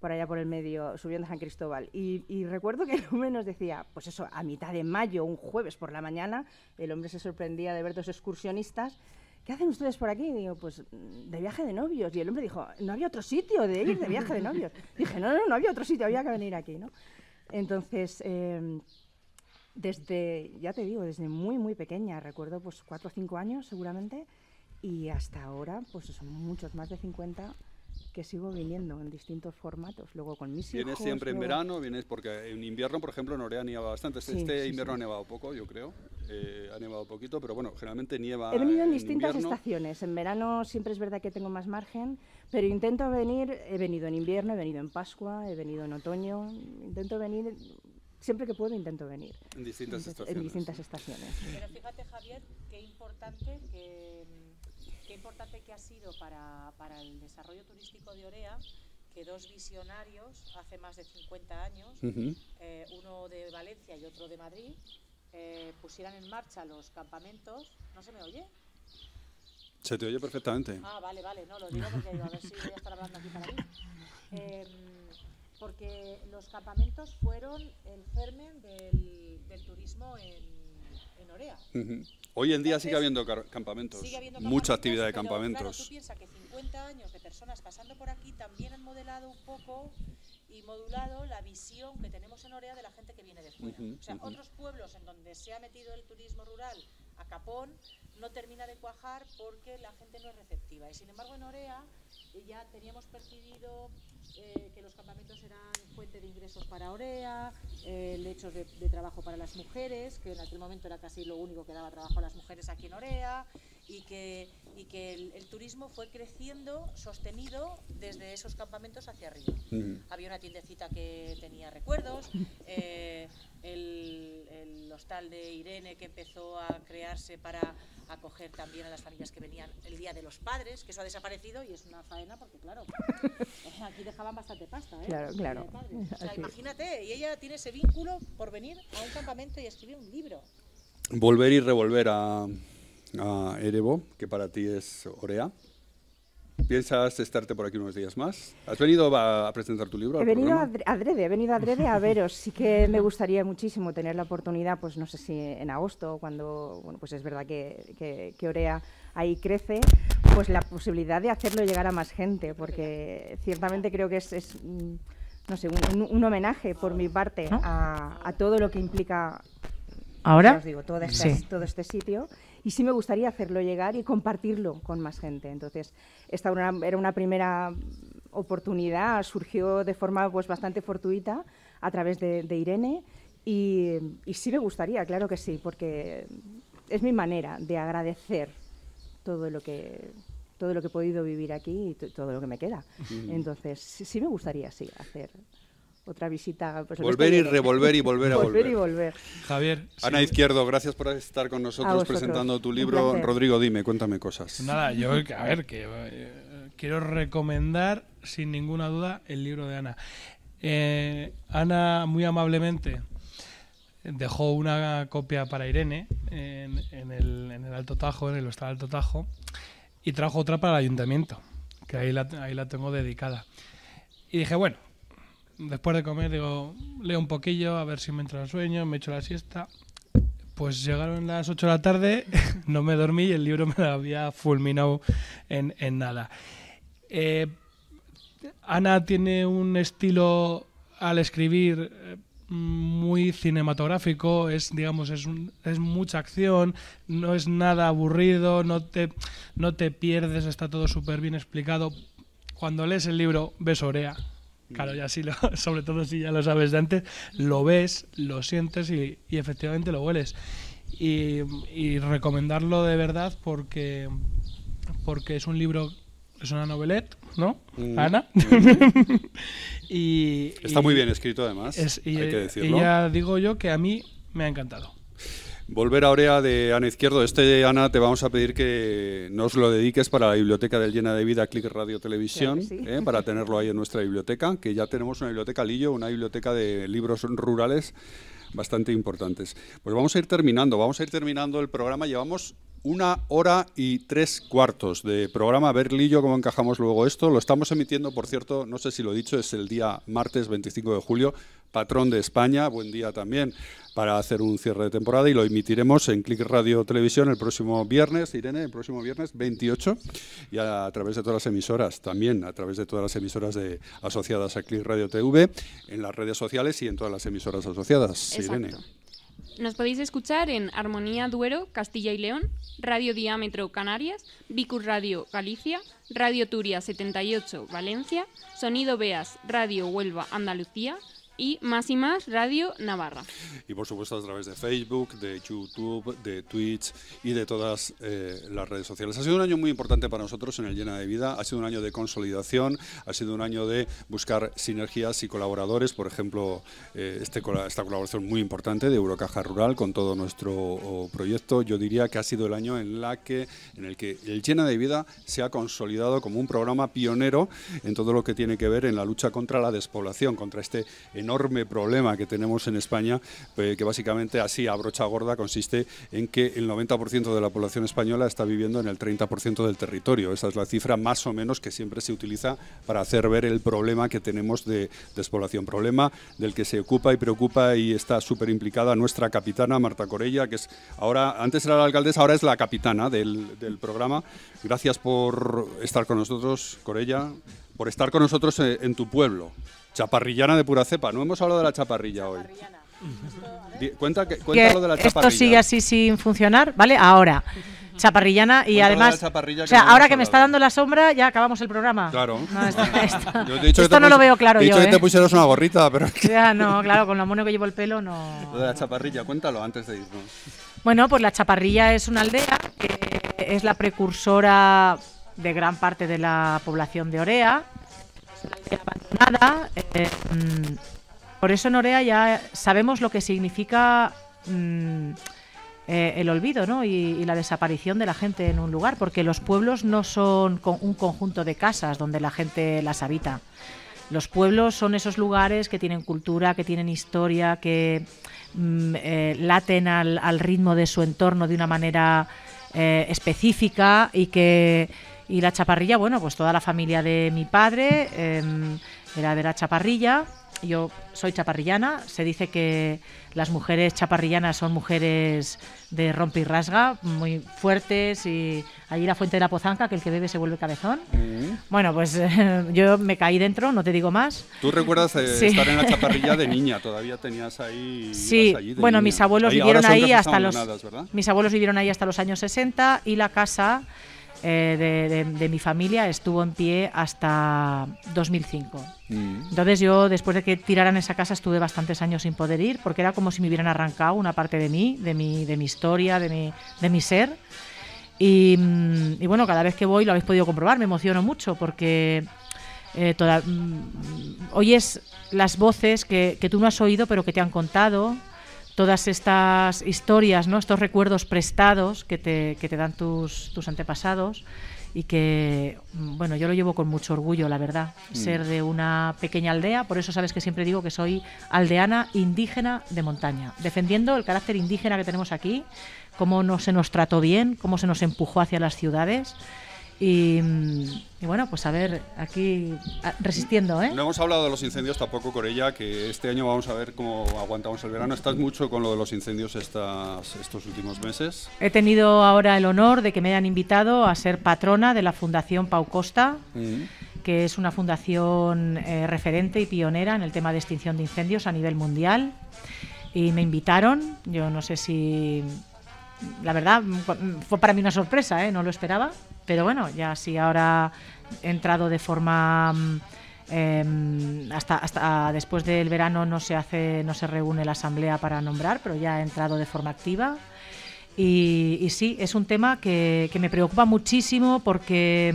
Por allá por el medio, subiendo a San Cristóbal. Y, recuerdo que el hombre nos decía, pues eso, a mitad de mayo, un jueves por la mañana, el hombre se sorprendía de ver dos excursionistas ¿qué hacen ustedes por aquí? Y digo, pues de viaje de novios. Y el hombre dijo, no había otro sitio de ir de viaje de novios. Dije, no, no, no había otro sitio, había que venir aquí, ¿no? Entonces, em, desde, ya te digo, desde muy, muy pequeña, recuerdo pues cuatro o cinco años seguramente, y hasta ahora, pues son muchos, más de 50 que sigo viniendo en distintos formatos, luego con mis ¿Vienes siempre en verano? ¿Vienes porque en invierno, por ejemplo, en Orea nieva bastante? este invierno ha nevado poco, yo creo. Eh, ha nevado poquito, pero bueno, generalmente nieva He venido en, distintas estaciones. En verano siempre es verdad que tengo más margen, pero intento venir, he venido en invierno, he venido en Pascua, he venido en otoño, intento venir siempre que puedo intento venir. En distintas estaciones. En distintas estaciones. Pero fíjate, Javier, qué importante que, importante que ha sido para, para el desarrollo turístico de Orea que dos visionarios hace más de 50 años, eh, uno de Valencia y otro de Madrid, eh, pusieran en marcha los campamentos. ¿No se me oye? Se te oye perfectamente. Ah, vale, vale, no, lo digo porque a ver si voy a estar hablando aquí para mí. Em, porque los campamentos fueron el germen del, turismo en, Orea. Hoy en día sigue habiendo campamentos, mucha actividad de campamentos. Claro, tú piensas que 50 años de personas pasando por aquí también han modelado un poco y modulado la visión que tenemos en Orea de la gente que viene de fuera. o sea, otros pueblos en donde se ha metido el turismo rural a capón no termina de cuajar porque la gente no es receptiva. Y sin embargo en Orea ya teníamos percibido eh, que los campamentos eran fuente de ingresos para Orea, eh, lechos de, trabajo para las mujeres, que en aquel momento era casi lo único que daba trabajo a las mujeres aquí en Orea, y que, y que el, turismo fue creciendo, sostenido desde esos campamentos hacia arriba. Había una tiendecita que tenía recuerdos, eh, el, el, hostal de Irene que empezó a crearse para acoger también a las familias que venían el Día de los Padres, que eso ha desaparecido y es una faena porque, claro, aquí dejaban bastante pasta. ¿eh? Claro, claro. imagínate, y ella tiene ese vínculo por venir a un campamento y escribir un libro. Volver y revolver a, a Erebo, que para ti es Orea. ¿Piensas estarte por aquí unos días más? ¿Has venido a, presentar tu libro? He venido a adrede, he venido adrede a veros. Sí que me gustaría muchísimo tener la oportunidad, pues no sé si en agosto, cuando, bueno, pues es verdad que, que, Orea ahí crece, pues la posibilidad de hacerlo llegar a más gente, porque ciertamente creo que es, es no sé, un, homenaje por mi parte a, a todo lo que implica ¿Ahora? Os digo, todo este, todo este sitio. Y sí me gustaría hacerlo llegar y compartirlo con más gente. Entonces, esta era una primera oportunidad, surgió de forma pues, bastante fortuita a través de, Irene. Y, y, sí me gustaría, claro que sí, porque es mi manera de agradecer todo lo que todo lo que he podido vivir aquí y todo lo que me queda. Entonces, sí, me gustaría, sí, hacer otra visita. Pues, volver y revolver y volver a volver. y volver. Javier. Ana Izquierdo, gracias por estar con nosotros presentando tu libro. Rodrigo, dime, cuéntame cosas. Nada, yo, a ver, que eh, quiero recomendar sin ninguna duda el libro de Ana. Eh, Ana, muy amablemente, dejó una copia para Irene en, el, en el Alto Tajo, en el Hostal Alto Tajo, y trajo otra para el ayuntamiento, que ahí la, ahí la tengo dedicada. Y dije, bueno, después de comer, digo, leo un poquillo, a ver si me entra el sueño, me echo la siesta. Pues llegaron las 8 de la tarde, no me dormí y el libro me lo había fulminado en, en nada. Eh, Ana tiene un estilo al escribir eh, muy cinematográfico, es digamos es, es mucha acción, no es nada aburrido, no te, no te pierdes, está todo súper bien explicado. Cuando lees el libro ves Orea, Claro, ya sí, lo, sobre todo si ya lo sabes de antes, lo ves, lo sientes y, efectivamente lo hueles. Y, recomendarlo de verdad porque, porque es un libro, es una novelette, ¿no? Mm. Ana. Mm. y, Está muy bien escrito además, hay que decirlo. Y ya digo yo que a mí me ha encantado. Volver a Orea de Ana Izquierdo. Este, Ana, te vamos a pedir que nos lo dediques para la biblioteca del Llena de Vida, Click Radio Televisión, ¿eh? para tenerlo ahí en nuestra biblioteca, que ya tenemos una biblioteca Lillo, una biblioteca de libros rurales bastante importantes. Pues vamos a ir terminando, vamos a ir terminando el programa. Llevamos una hora y tres cuartos de programa. A ver, Lillo, cómo encajamos luego esto. Lo estamos emitiendo, por cierto, no sé si lo he dicho, es el día martes 25 de julio, patrón de España. Buen día también para hacer un cierre de temporada y lo emitiremos en Click Radio Televisión el próximo viernes, Irene, el próximo viernes 28 y a, través de todas las emisoras, también a través de todas las emisoras de, asociadas a Click Radio TV, en las redes sociales y en todas las emisoras asociadas. Irene. Nos podéis escuchar en Armonía Duero, Castilla y León, Radio Diámetro Canarias, Vicus Radio Galicia, Radio Turia 78 Valencia, Sonido Beas Radio Huelva Andalucía, y Más y Más Radio Navarra. Y por supuesto a través de Facebook, de YouTube, de Twitch y de todas eh, las redes sociales. Ha sido un año muy importante para nosotros en el Llena de Vida, ha sido un año de consolidación, ha sido un año de buscar sinergias y colaboradores, por ejemplo, eh, este, esta colaboración muy importante de Eurocaja Rural con todo nuestro proyecto. Yo diría que ha sido el año en, la que, en el que el Llena de Vida se ha consolidado como un programa pionero en todo lo que tiene que ver en la lucha contra la despoblación, contra este enorme problema que tenemos en España, eh, que básicamente así a brocha gorda consiste en que el 90% de la población española está viviendo en el 30% del territorio. Esa es la cifra más o menos que siempre se utiliza para hacer ver el problema que tenemos de despoblación. Problema del que se ocupa y preocupa y está súper implicada nuestra capitana Marta Corella, que es ahora, antes era la alcaldesa, ahora es la capitana del, del programa. Gracias por estar con nosotros, Corella, por estar con nosotros eh, en tu pueblo. Chaparrillana de pura cepa. No hemos hablado de la chaparrilla hoy. Cuenta, que, lo de la chaparrilla. Esto sigue así sin funcionar, ¿vale? Ahora. Chaparrillana y además, o sea, ahora que me está dando la sombra, ya acabamos el programa. Claro. esto no lo veo claro yo. He dicho que te ¿eh? pusieras una gorrita, pero. Ya, no, claro, con lo mono que llevo el pelo, no. Lo de la chaparrilla, cuéntalo antes de irnos. Bueno, pues la chaparrilla es una aldea que es la precursora de gran parte de la población de Orea abandonada. Eh, mm, por eso en Orea ya sabemos lo que significa mm, eh, el olvido ¿no? y, la desaparición de la gente en un lugar, porque los pueblos no son un conjunto de casas donde la gente las habita. Los pueblos son esos lugares que tienen cultura, que tienen historia, que mm, eh, laten al, ritmo de su entorno de una manera específica y que y la chaparrilla, bueno, pues toda la familia de mi padre em, era de la chaparrilla. Yo soy chaparrillana. Se dice que las mujeres chaparrillanas son mujeres de rompe y rasga, muy fuertes y allí la fuente de la pozanca, que el que bebe se vuelve cabezón. Mm. Bueno, pues yo me caí dentro, no te digo más. ¿Tú recuerdas eh, estar en la chaparrilla de niña? Todavía tenías ahí. Sí, bueno, mis abuelos vivieron ahí hasta los. Mis abuelos vivieron ahí hasta los años 60 y la casa eh, de, mi familia estuvo en pie hasta 2005. Mm. Entonces yo, después de que tiraran esa casa, estuve bastantes años sin poder ir, porque era como si me hubieran arrancado una parte de mí, de mi, de mi historia, de mi, de mi ser. Y, mm, y bueno, cada vez que voy lo habéis podido comprobar, me emociono mucho porque eh, toda- mm, oyes las voces que, que tú no has oído pero que te han contado, todas estas historias, ¿no? estos recuerdos prestados que te, que te dan tus, tus antepasados y que, bueno, yo lo llevo con mucho orgullo, la verdad, Mm. ser de una pequeña aldea, por eso sabes que siempre digo que soy aldeana indígena de montaña, defendiendo el carácter indígena que tenemos aquí, cómo no se nos trató bien, cómo se nos empujó hacia las ciudades. Y, mm, y bueno, pues a ver, aquí a- resistiendo, ¿eh? No hemos hablado de los incendios tampoco, Corella, que este año vamos a ver cómo aguantamos el verano. ¿Estás mucho con lo de los incendios estas, estos últimos meses? He tenido ahora el honor de que me hayan invitado a ser patrona de la Fundación Pau Costa, que es una fundación eh, referente y pionera en el tema de extinción de incendios a nivel mundial. Y me invitaron, yo no sé si... La verdad, mm, mm, fue para mí una sorpresa, ¿eh? no lo esperaba, pero bueno, ya sí ahora he entrado de forma... mm, em, hasta, hasta después del verano no se hace, no se reúne la asamblea para nombrar, pero ya he entrado de forma activa. Y, y sí, es un tema que, que me preocupa muchísimo porque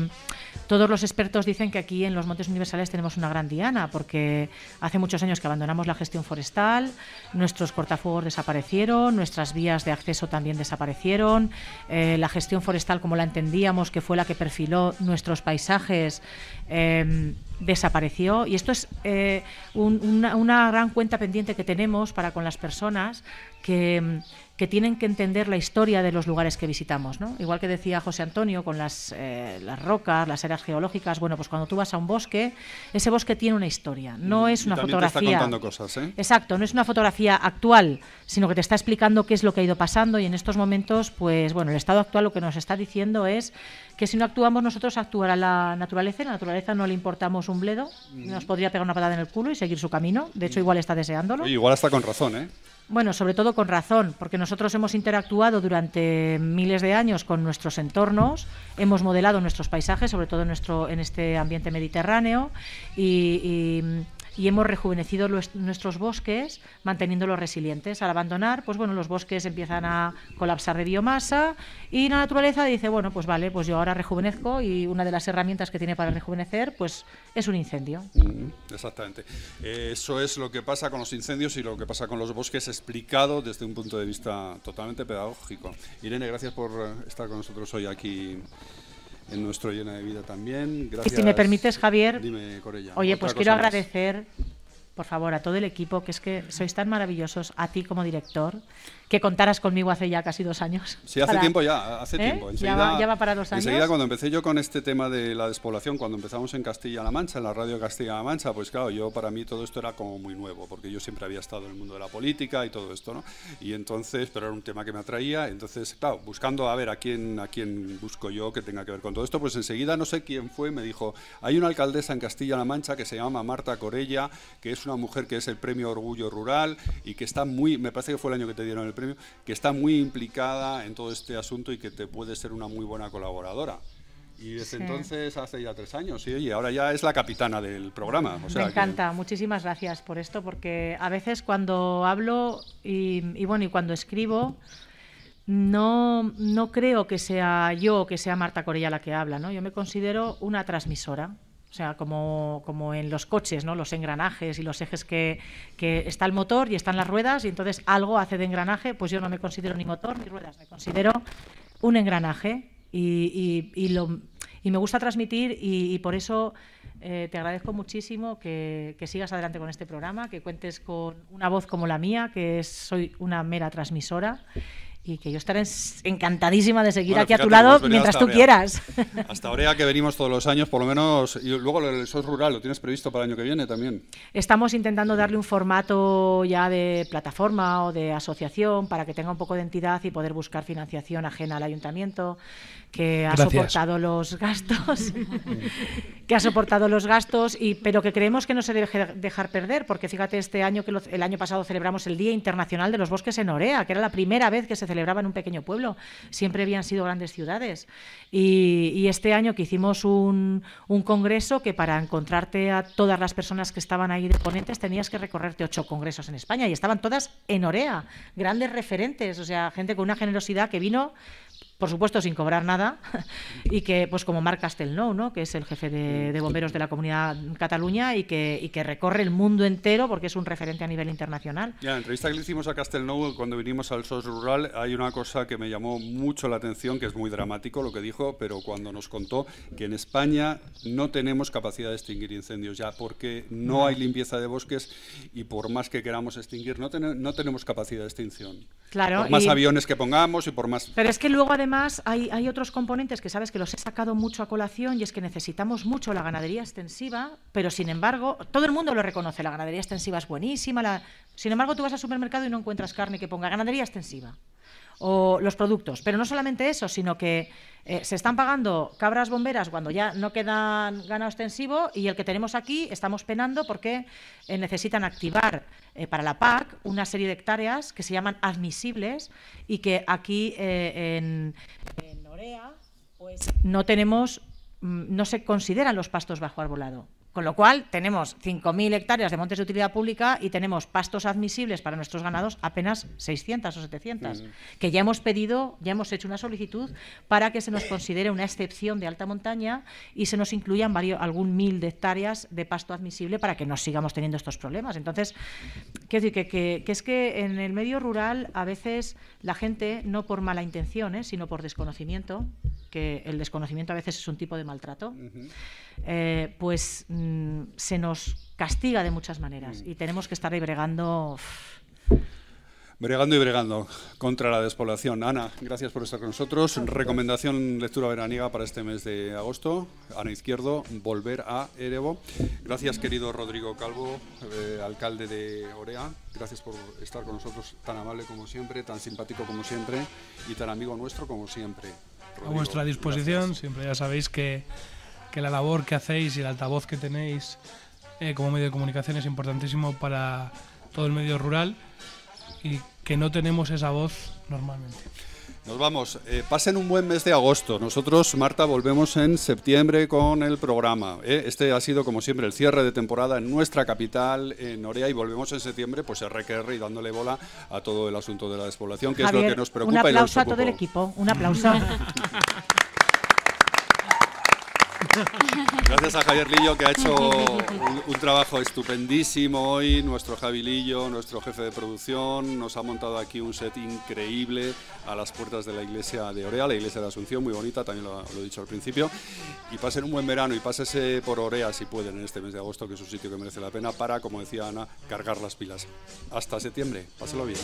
todos los expertos dicen que aquí en los Montes Universales tenemos una gran diana, porque hace muchos años que abandonamos la gestión forestal, nuestros cortafuegos desaparecieron, nuestras vías de acceso también desaparecieron, eh, la gestión forestal como la entendíamos, que fue la que perfiló nuestros paisajes, eh, desapareció. Y esto es eh, un- una, una gran cuenta pendiente que tenemos para con las personas que, que tienen que entender la historia de los lugares que visitamos. ¿no? Igual que decía José Antonio con las, eh, las rocas, las áreas geológicas, bueno, pues cuando tú vas a un bosque, ese bosque tiene una historia, no es Y una también te está fotografía. contando cosas, ¿eh? Exacto, no es una fotografía actual, sino que te está explicando qué es lo que ha ido pasando y en estos momentos, pues bueno, el estado actual lo que nos está diciendo es que si no actuamos nosotros actuará la naturaleza y la naturaleza no le importamos un bledo, nos podría pegar una patada en el culo y seguir su camino, de hecho igual está deseándolo. Oye, igual está con razón, ¿eh? Bueno, sobre todo con razón, porque nosotros hemos interactuado durante miles de años con nuestros entornos, hemos modelado nuestros paisajes, sobre todo en, nuestro, en este ambiente mediterráneo, y, y- y hemos rejuvenecido nuestros bosques, manteniéndolos resilientes. Al abandonar, pues bueno, los bosques empiezan a colapsar de biomasa y la naturaleza dice, bueno, pues vale, pues yo ahora rejuvenezco y una de las herramientas que tiene para rejuvenecer, pues es un incendio. Exactamente. Eh, eso es lo que pasa con los incendios y lo que pasa con los bosques explicado desde un punto de vista totalmente pedagógico. Irene, gracias por eh, estar con nosotros hoy aquí en nuestro Llena de Vida también. Y Gracias. si me permites, Javier, Dime, Corella. oye, pues quiero más. agradecer, por favor, a todo el equipo, que es que sois tan maravillosos, a ti como director, que contaras conmigo hace ya casi dos años. Sí, hace para- tiempo ya, hace ¿Eh? tiempo. Ya Enseguida, va- ya va para dos años. Enseguida cuando empecé yo con este tema de la despoblación, cuando empezamos en Castilla-La Mancha, en la radio Castilla-La Mancha, pues claro, yo para mí todo esto era como muy nuevo, porque yo siempre había estado en el mundo de la política y todo esto, ¿no? Y entonces, pero era un tema que me atraía, entonces, claro, buscando a ver a quién, a quién busco yo que tenga que ver con todo esto, pues enseguida no sé quién fue, me dijo, hay una alcaldesa en Castilla-La Mancha que se llama Marta Corella, que es una mujer que es el premio Orgullo Rural y que está muy, me parece que fue el año que te dieron el premio, que está muy implicada en todo este asunto y que te puede ser una muy buena colaboradora. Y desde Sí. entonces, hace ya tres años, sí, y ahora ya es la capitana del programa. O sea Me que- encanta, muchísimas gracias por esto, porque a veces cuando hablo y, y bueno, y cuando escribo, no, no creo que sea yo o que sea Marta Corella la que habla, ¿no? Yo me considero una transmisora. O sea, como, como en los coches, ¿no? Los engranajes y los ejes que, que está el motor y están las ruedas y entonces algo hace de engranaje, pues yo no me considero ni motor ni ruedas, me considero un engranaje y, y- lo, y me gusta transmitir y, y por eso eh, te agradezco muchísimo que, que sigas adelante con este programa, que cuentes con una voz como la mía, que es, soy una mera transmisora y que yo estaré encantadísima de seguir Bueno, aquí a tu lado mientras tú Orea. quieras. Hasta ahora que venimos todos los años, por lo menos, y luego el SOS Rural, ¿lo tienes previsto para el año que viene también? Estamos intentando darle un formato ya de plataforma o de asociación para que tenga un poco de entidad y poder buscar financiación ajena al ayuntamiento que ha Gracias. soportado los gastos que ha soportado los gastos y pero que creemos que no se debe dejar perder porque fíjate este año que lo- el año pasado celebramos el Día Internacional de los Bosques en Orea que era la primera vez que se celebraba en un pequeño pueblo siempre habían sido grandes ciudades y, y este año que hicimos un, un congreso que para encontrarte a todas las personas que estaban ahí de ponentes tenías que recorrerte ocho congresos en España y estaban todas en Orea, grandes referentes, o sea, gente con una generosidad que vino por supuesto sin cobrar nada, y que, pues como Marc Castelnou, ¿no? que es el jefe de, bomberos de la comunidad Cataluña y que, y que recorre el mundo entero porque es un referente a nivel internacional. Ya, en la entrevista que le hicimos a Castelnou cuando vinimos al SOS Rural, hay una cosa que me llamó mucho la atención, que es muy dramático lo que dijo, pero cuando nos contó que en España no tenemos capacidad de extinguir incendios ya, porque no hay limpieza de bosques y por más que queramos extinguir, no, no tenemos capacidad de extinción. Claro. Por más aviones que pongamos y por más... Pero es que luego además además hay, otros componentes que sabes que los he sacado mucho a colación y es que necesitamos mucho la ganadería extensiva, pero sin embargo, todo el mundo lo reconoce, la ganadería extensiva es buenísima, sin embargo tú vas al supermercado y no encuentras carne que ponga ganadería extensiva o los productos. Pero no solamente eso, sino que eh, se están pagando cabras bomberas cuando ya no quedan ganado extensivo y el que tenemos aquí estamos penando porque eh, necesitan activar eh, para la PAC una serie de hectáreas que se llaman admisibles y que aquí en, en pues no tenemos, mm, no se consideran los pastos bajo arbolado. Con lo cual, tenemos 5.000 hectáreas de montes de utilidad pública y tenemos pastos admisibles para nuestros ganados apenas 600 o 700, que ya hemos pedido, ya hemos hecho una solicitud para que se nos considere una excepción de alta montaña y se nos incluyan varios, algún mil de hectáreas de pasto admisible para que no sigamos teniendo estos problemas. Entonces, quiero decir que, es que en el medio rural a veces la gente, no por mala intención, ¿eh? sino por desconocimiento, que el desconocimiento a veces es un tipo de maltrato, eh, pues mm, se nos castiga de muchas maneras mm. y tenemos que estar ahí bregando. Bregando y bregando contra la despoblación. Ana, gracias por estar con nosotros. Recomendación lectura veraniega para este mes de agosto. Ana Izquierdo, volver a Erebo. Gracias, querido Rodrigo Calvo, eh, alcalde de Orea. Gracias por estar con nosotros, tan amable como siempre, tan simpático como siempre y tan amigo nuestro como siempre. A vuestra disposición, siempre ya sabéis que que la labor que hacéis y el altavoz que tenéis eh, como medio de comunicación es importantísimo para todo el medio rural y que no tenemos esa voz normalmente. Nos vamos. Eh, pasen un buen mes de agosto. Nosotros, Marta, volvemos en septiembre con el programa. ¿eh? Este ha sido, como siempre, el cierre de temporada en nuestra capital, en Norea, y volvemos en septiembre, pues RQR y dándole bola a todo el asunto de la despoblación, que es lo que nos preocupa. Un aplauso a todo el equipo. Un aplauso. Gracias a Javier Lillo que ha hecho un, trabajo estupendísimo hoy, nuestro Javi Lillo, nuestro jefe de producción, nos ha montado aquí un set increíble a las puertas de la iglesia de Orea, la iglesia de Asunción, muy bonita, también lo, he dicho al principio. Y pasen un buen verano y pásese por Orea si pueden en este mes de agosto, que es un sitio que merece la pena para, como decía Ana, cargar las pilas. Hasta septiembre, páselo bien.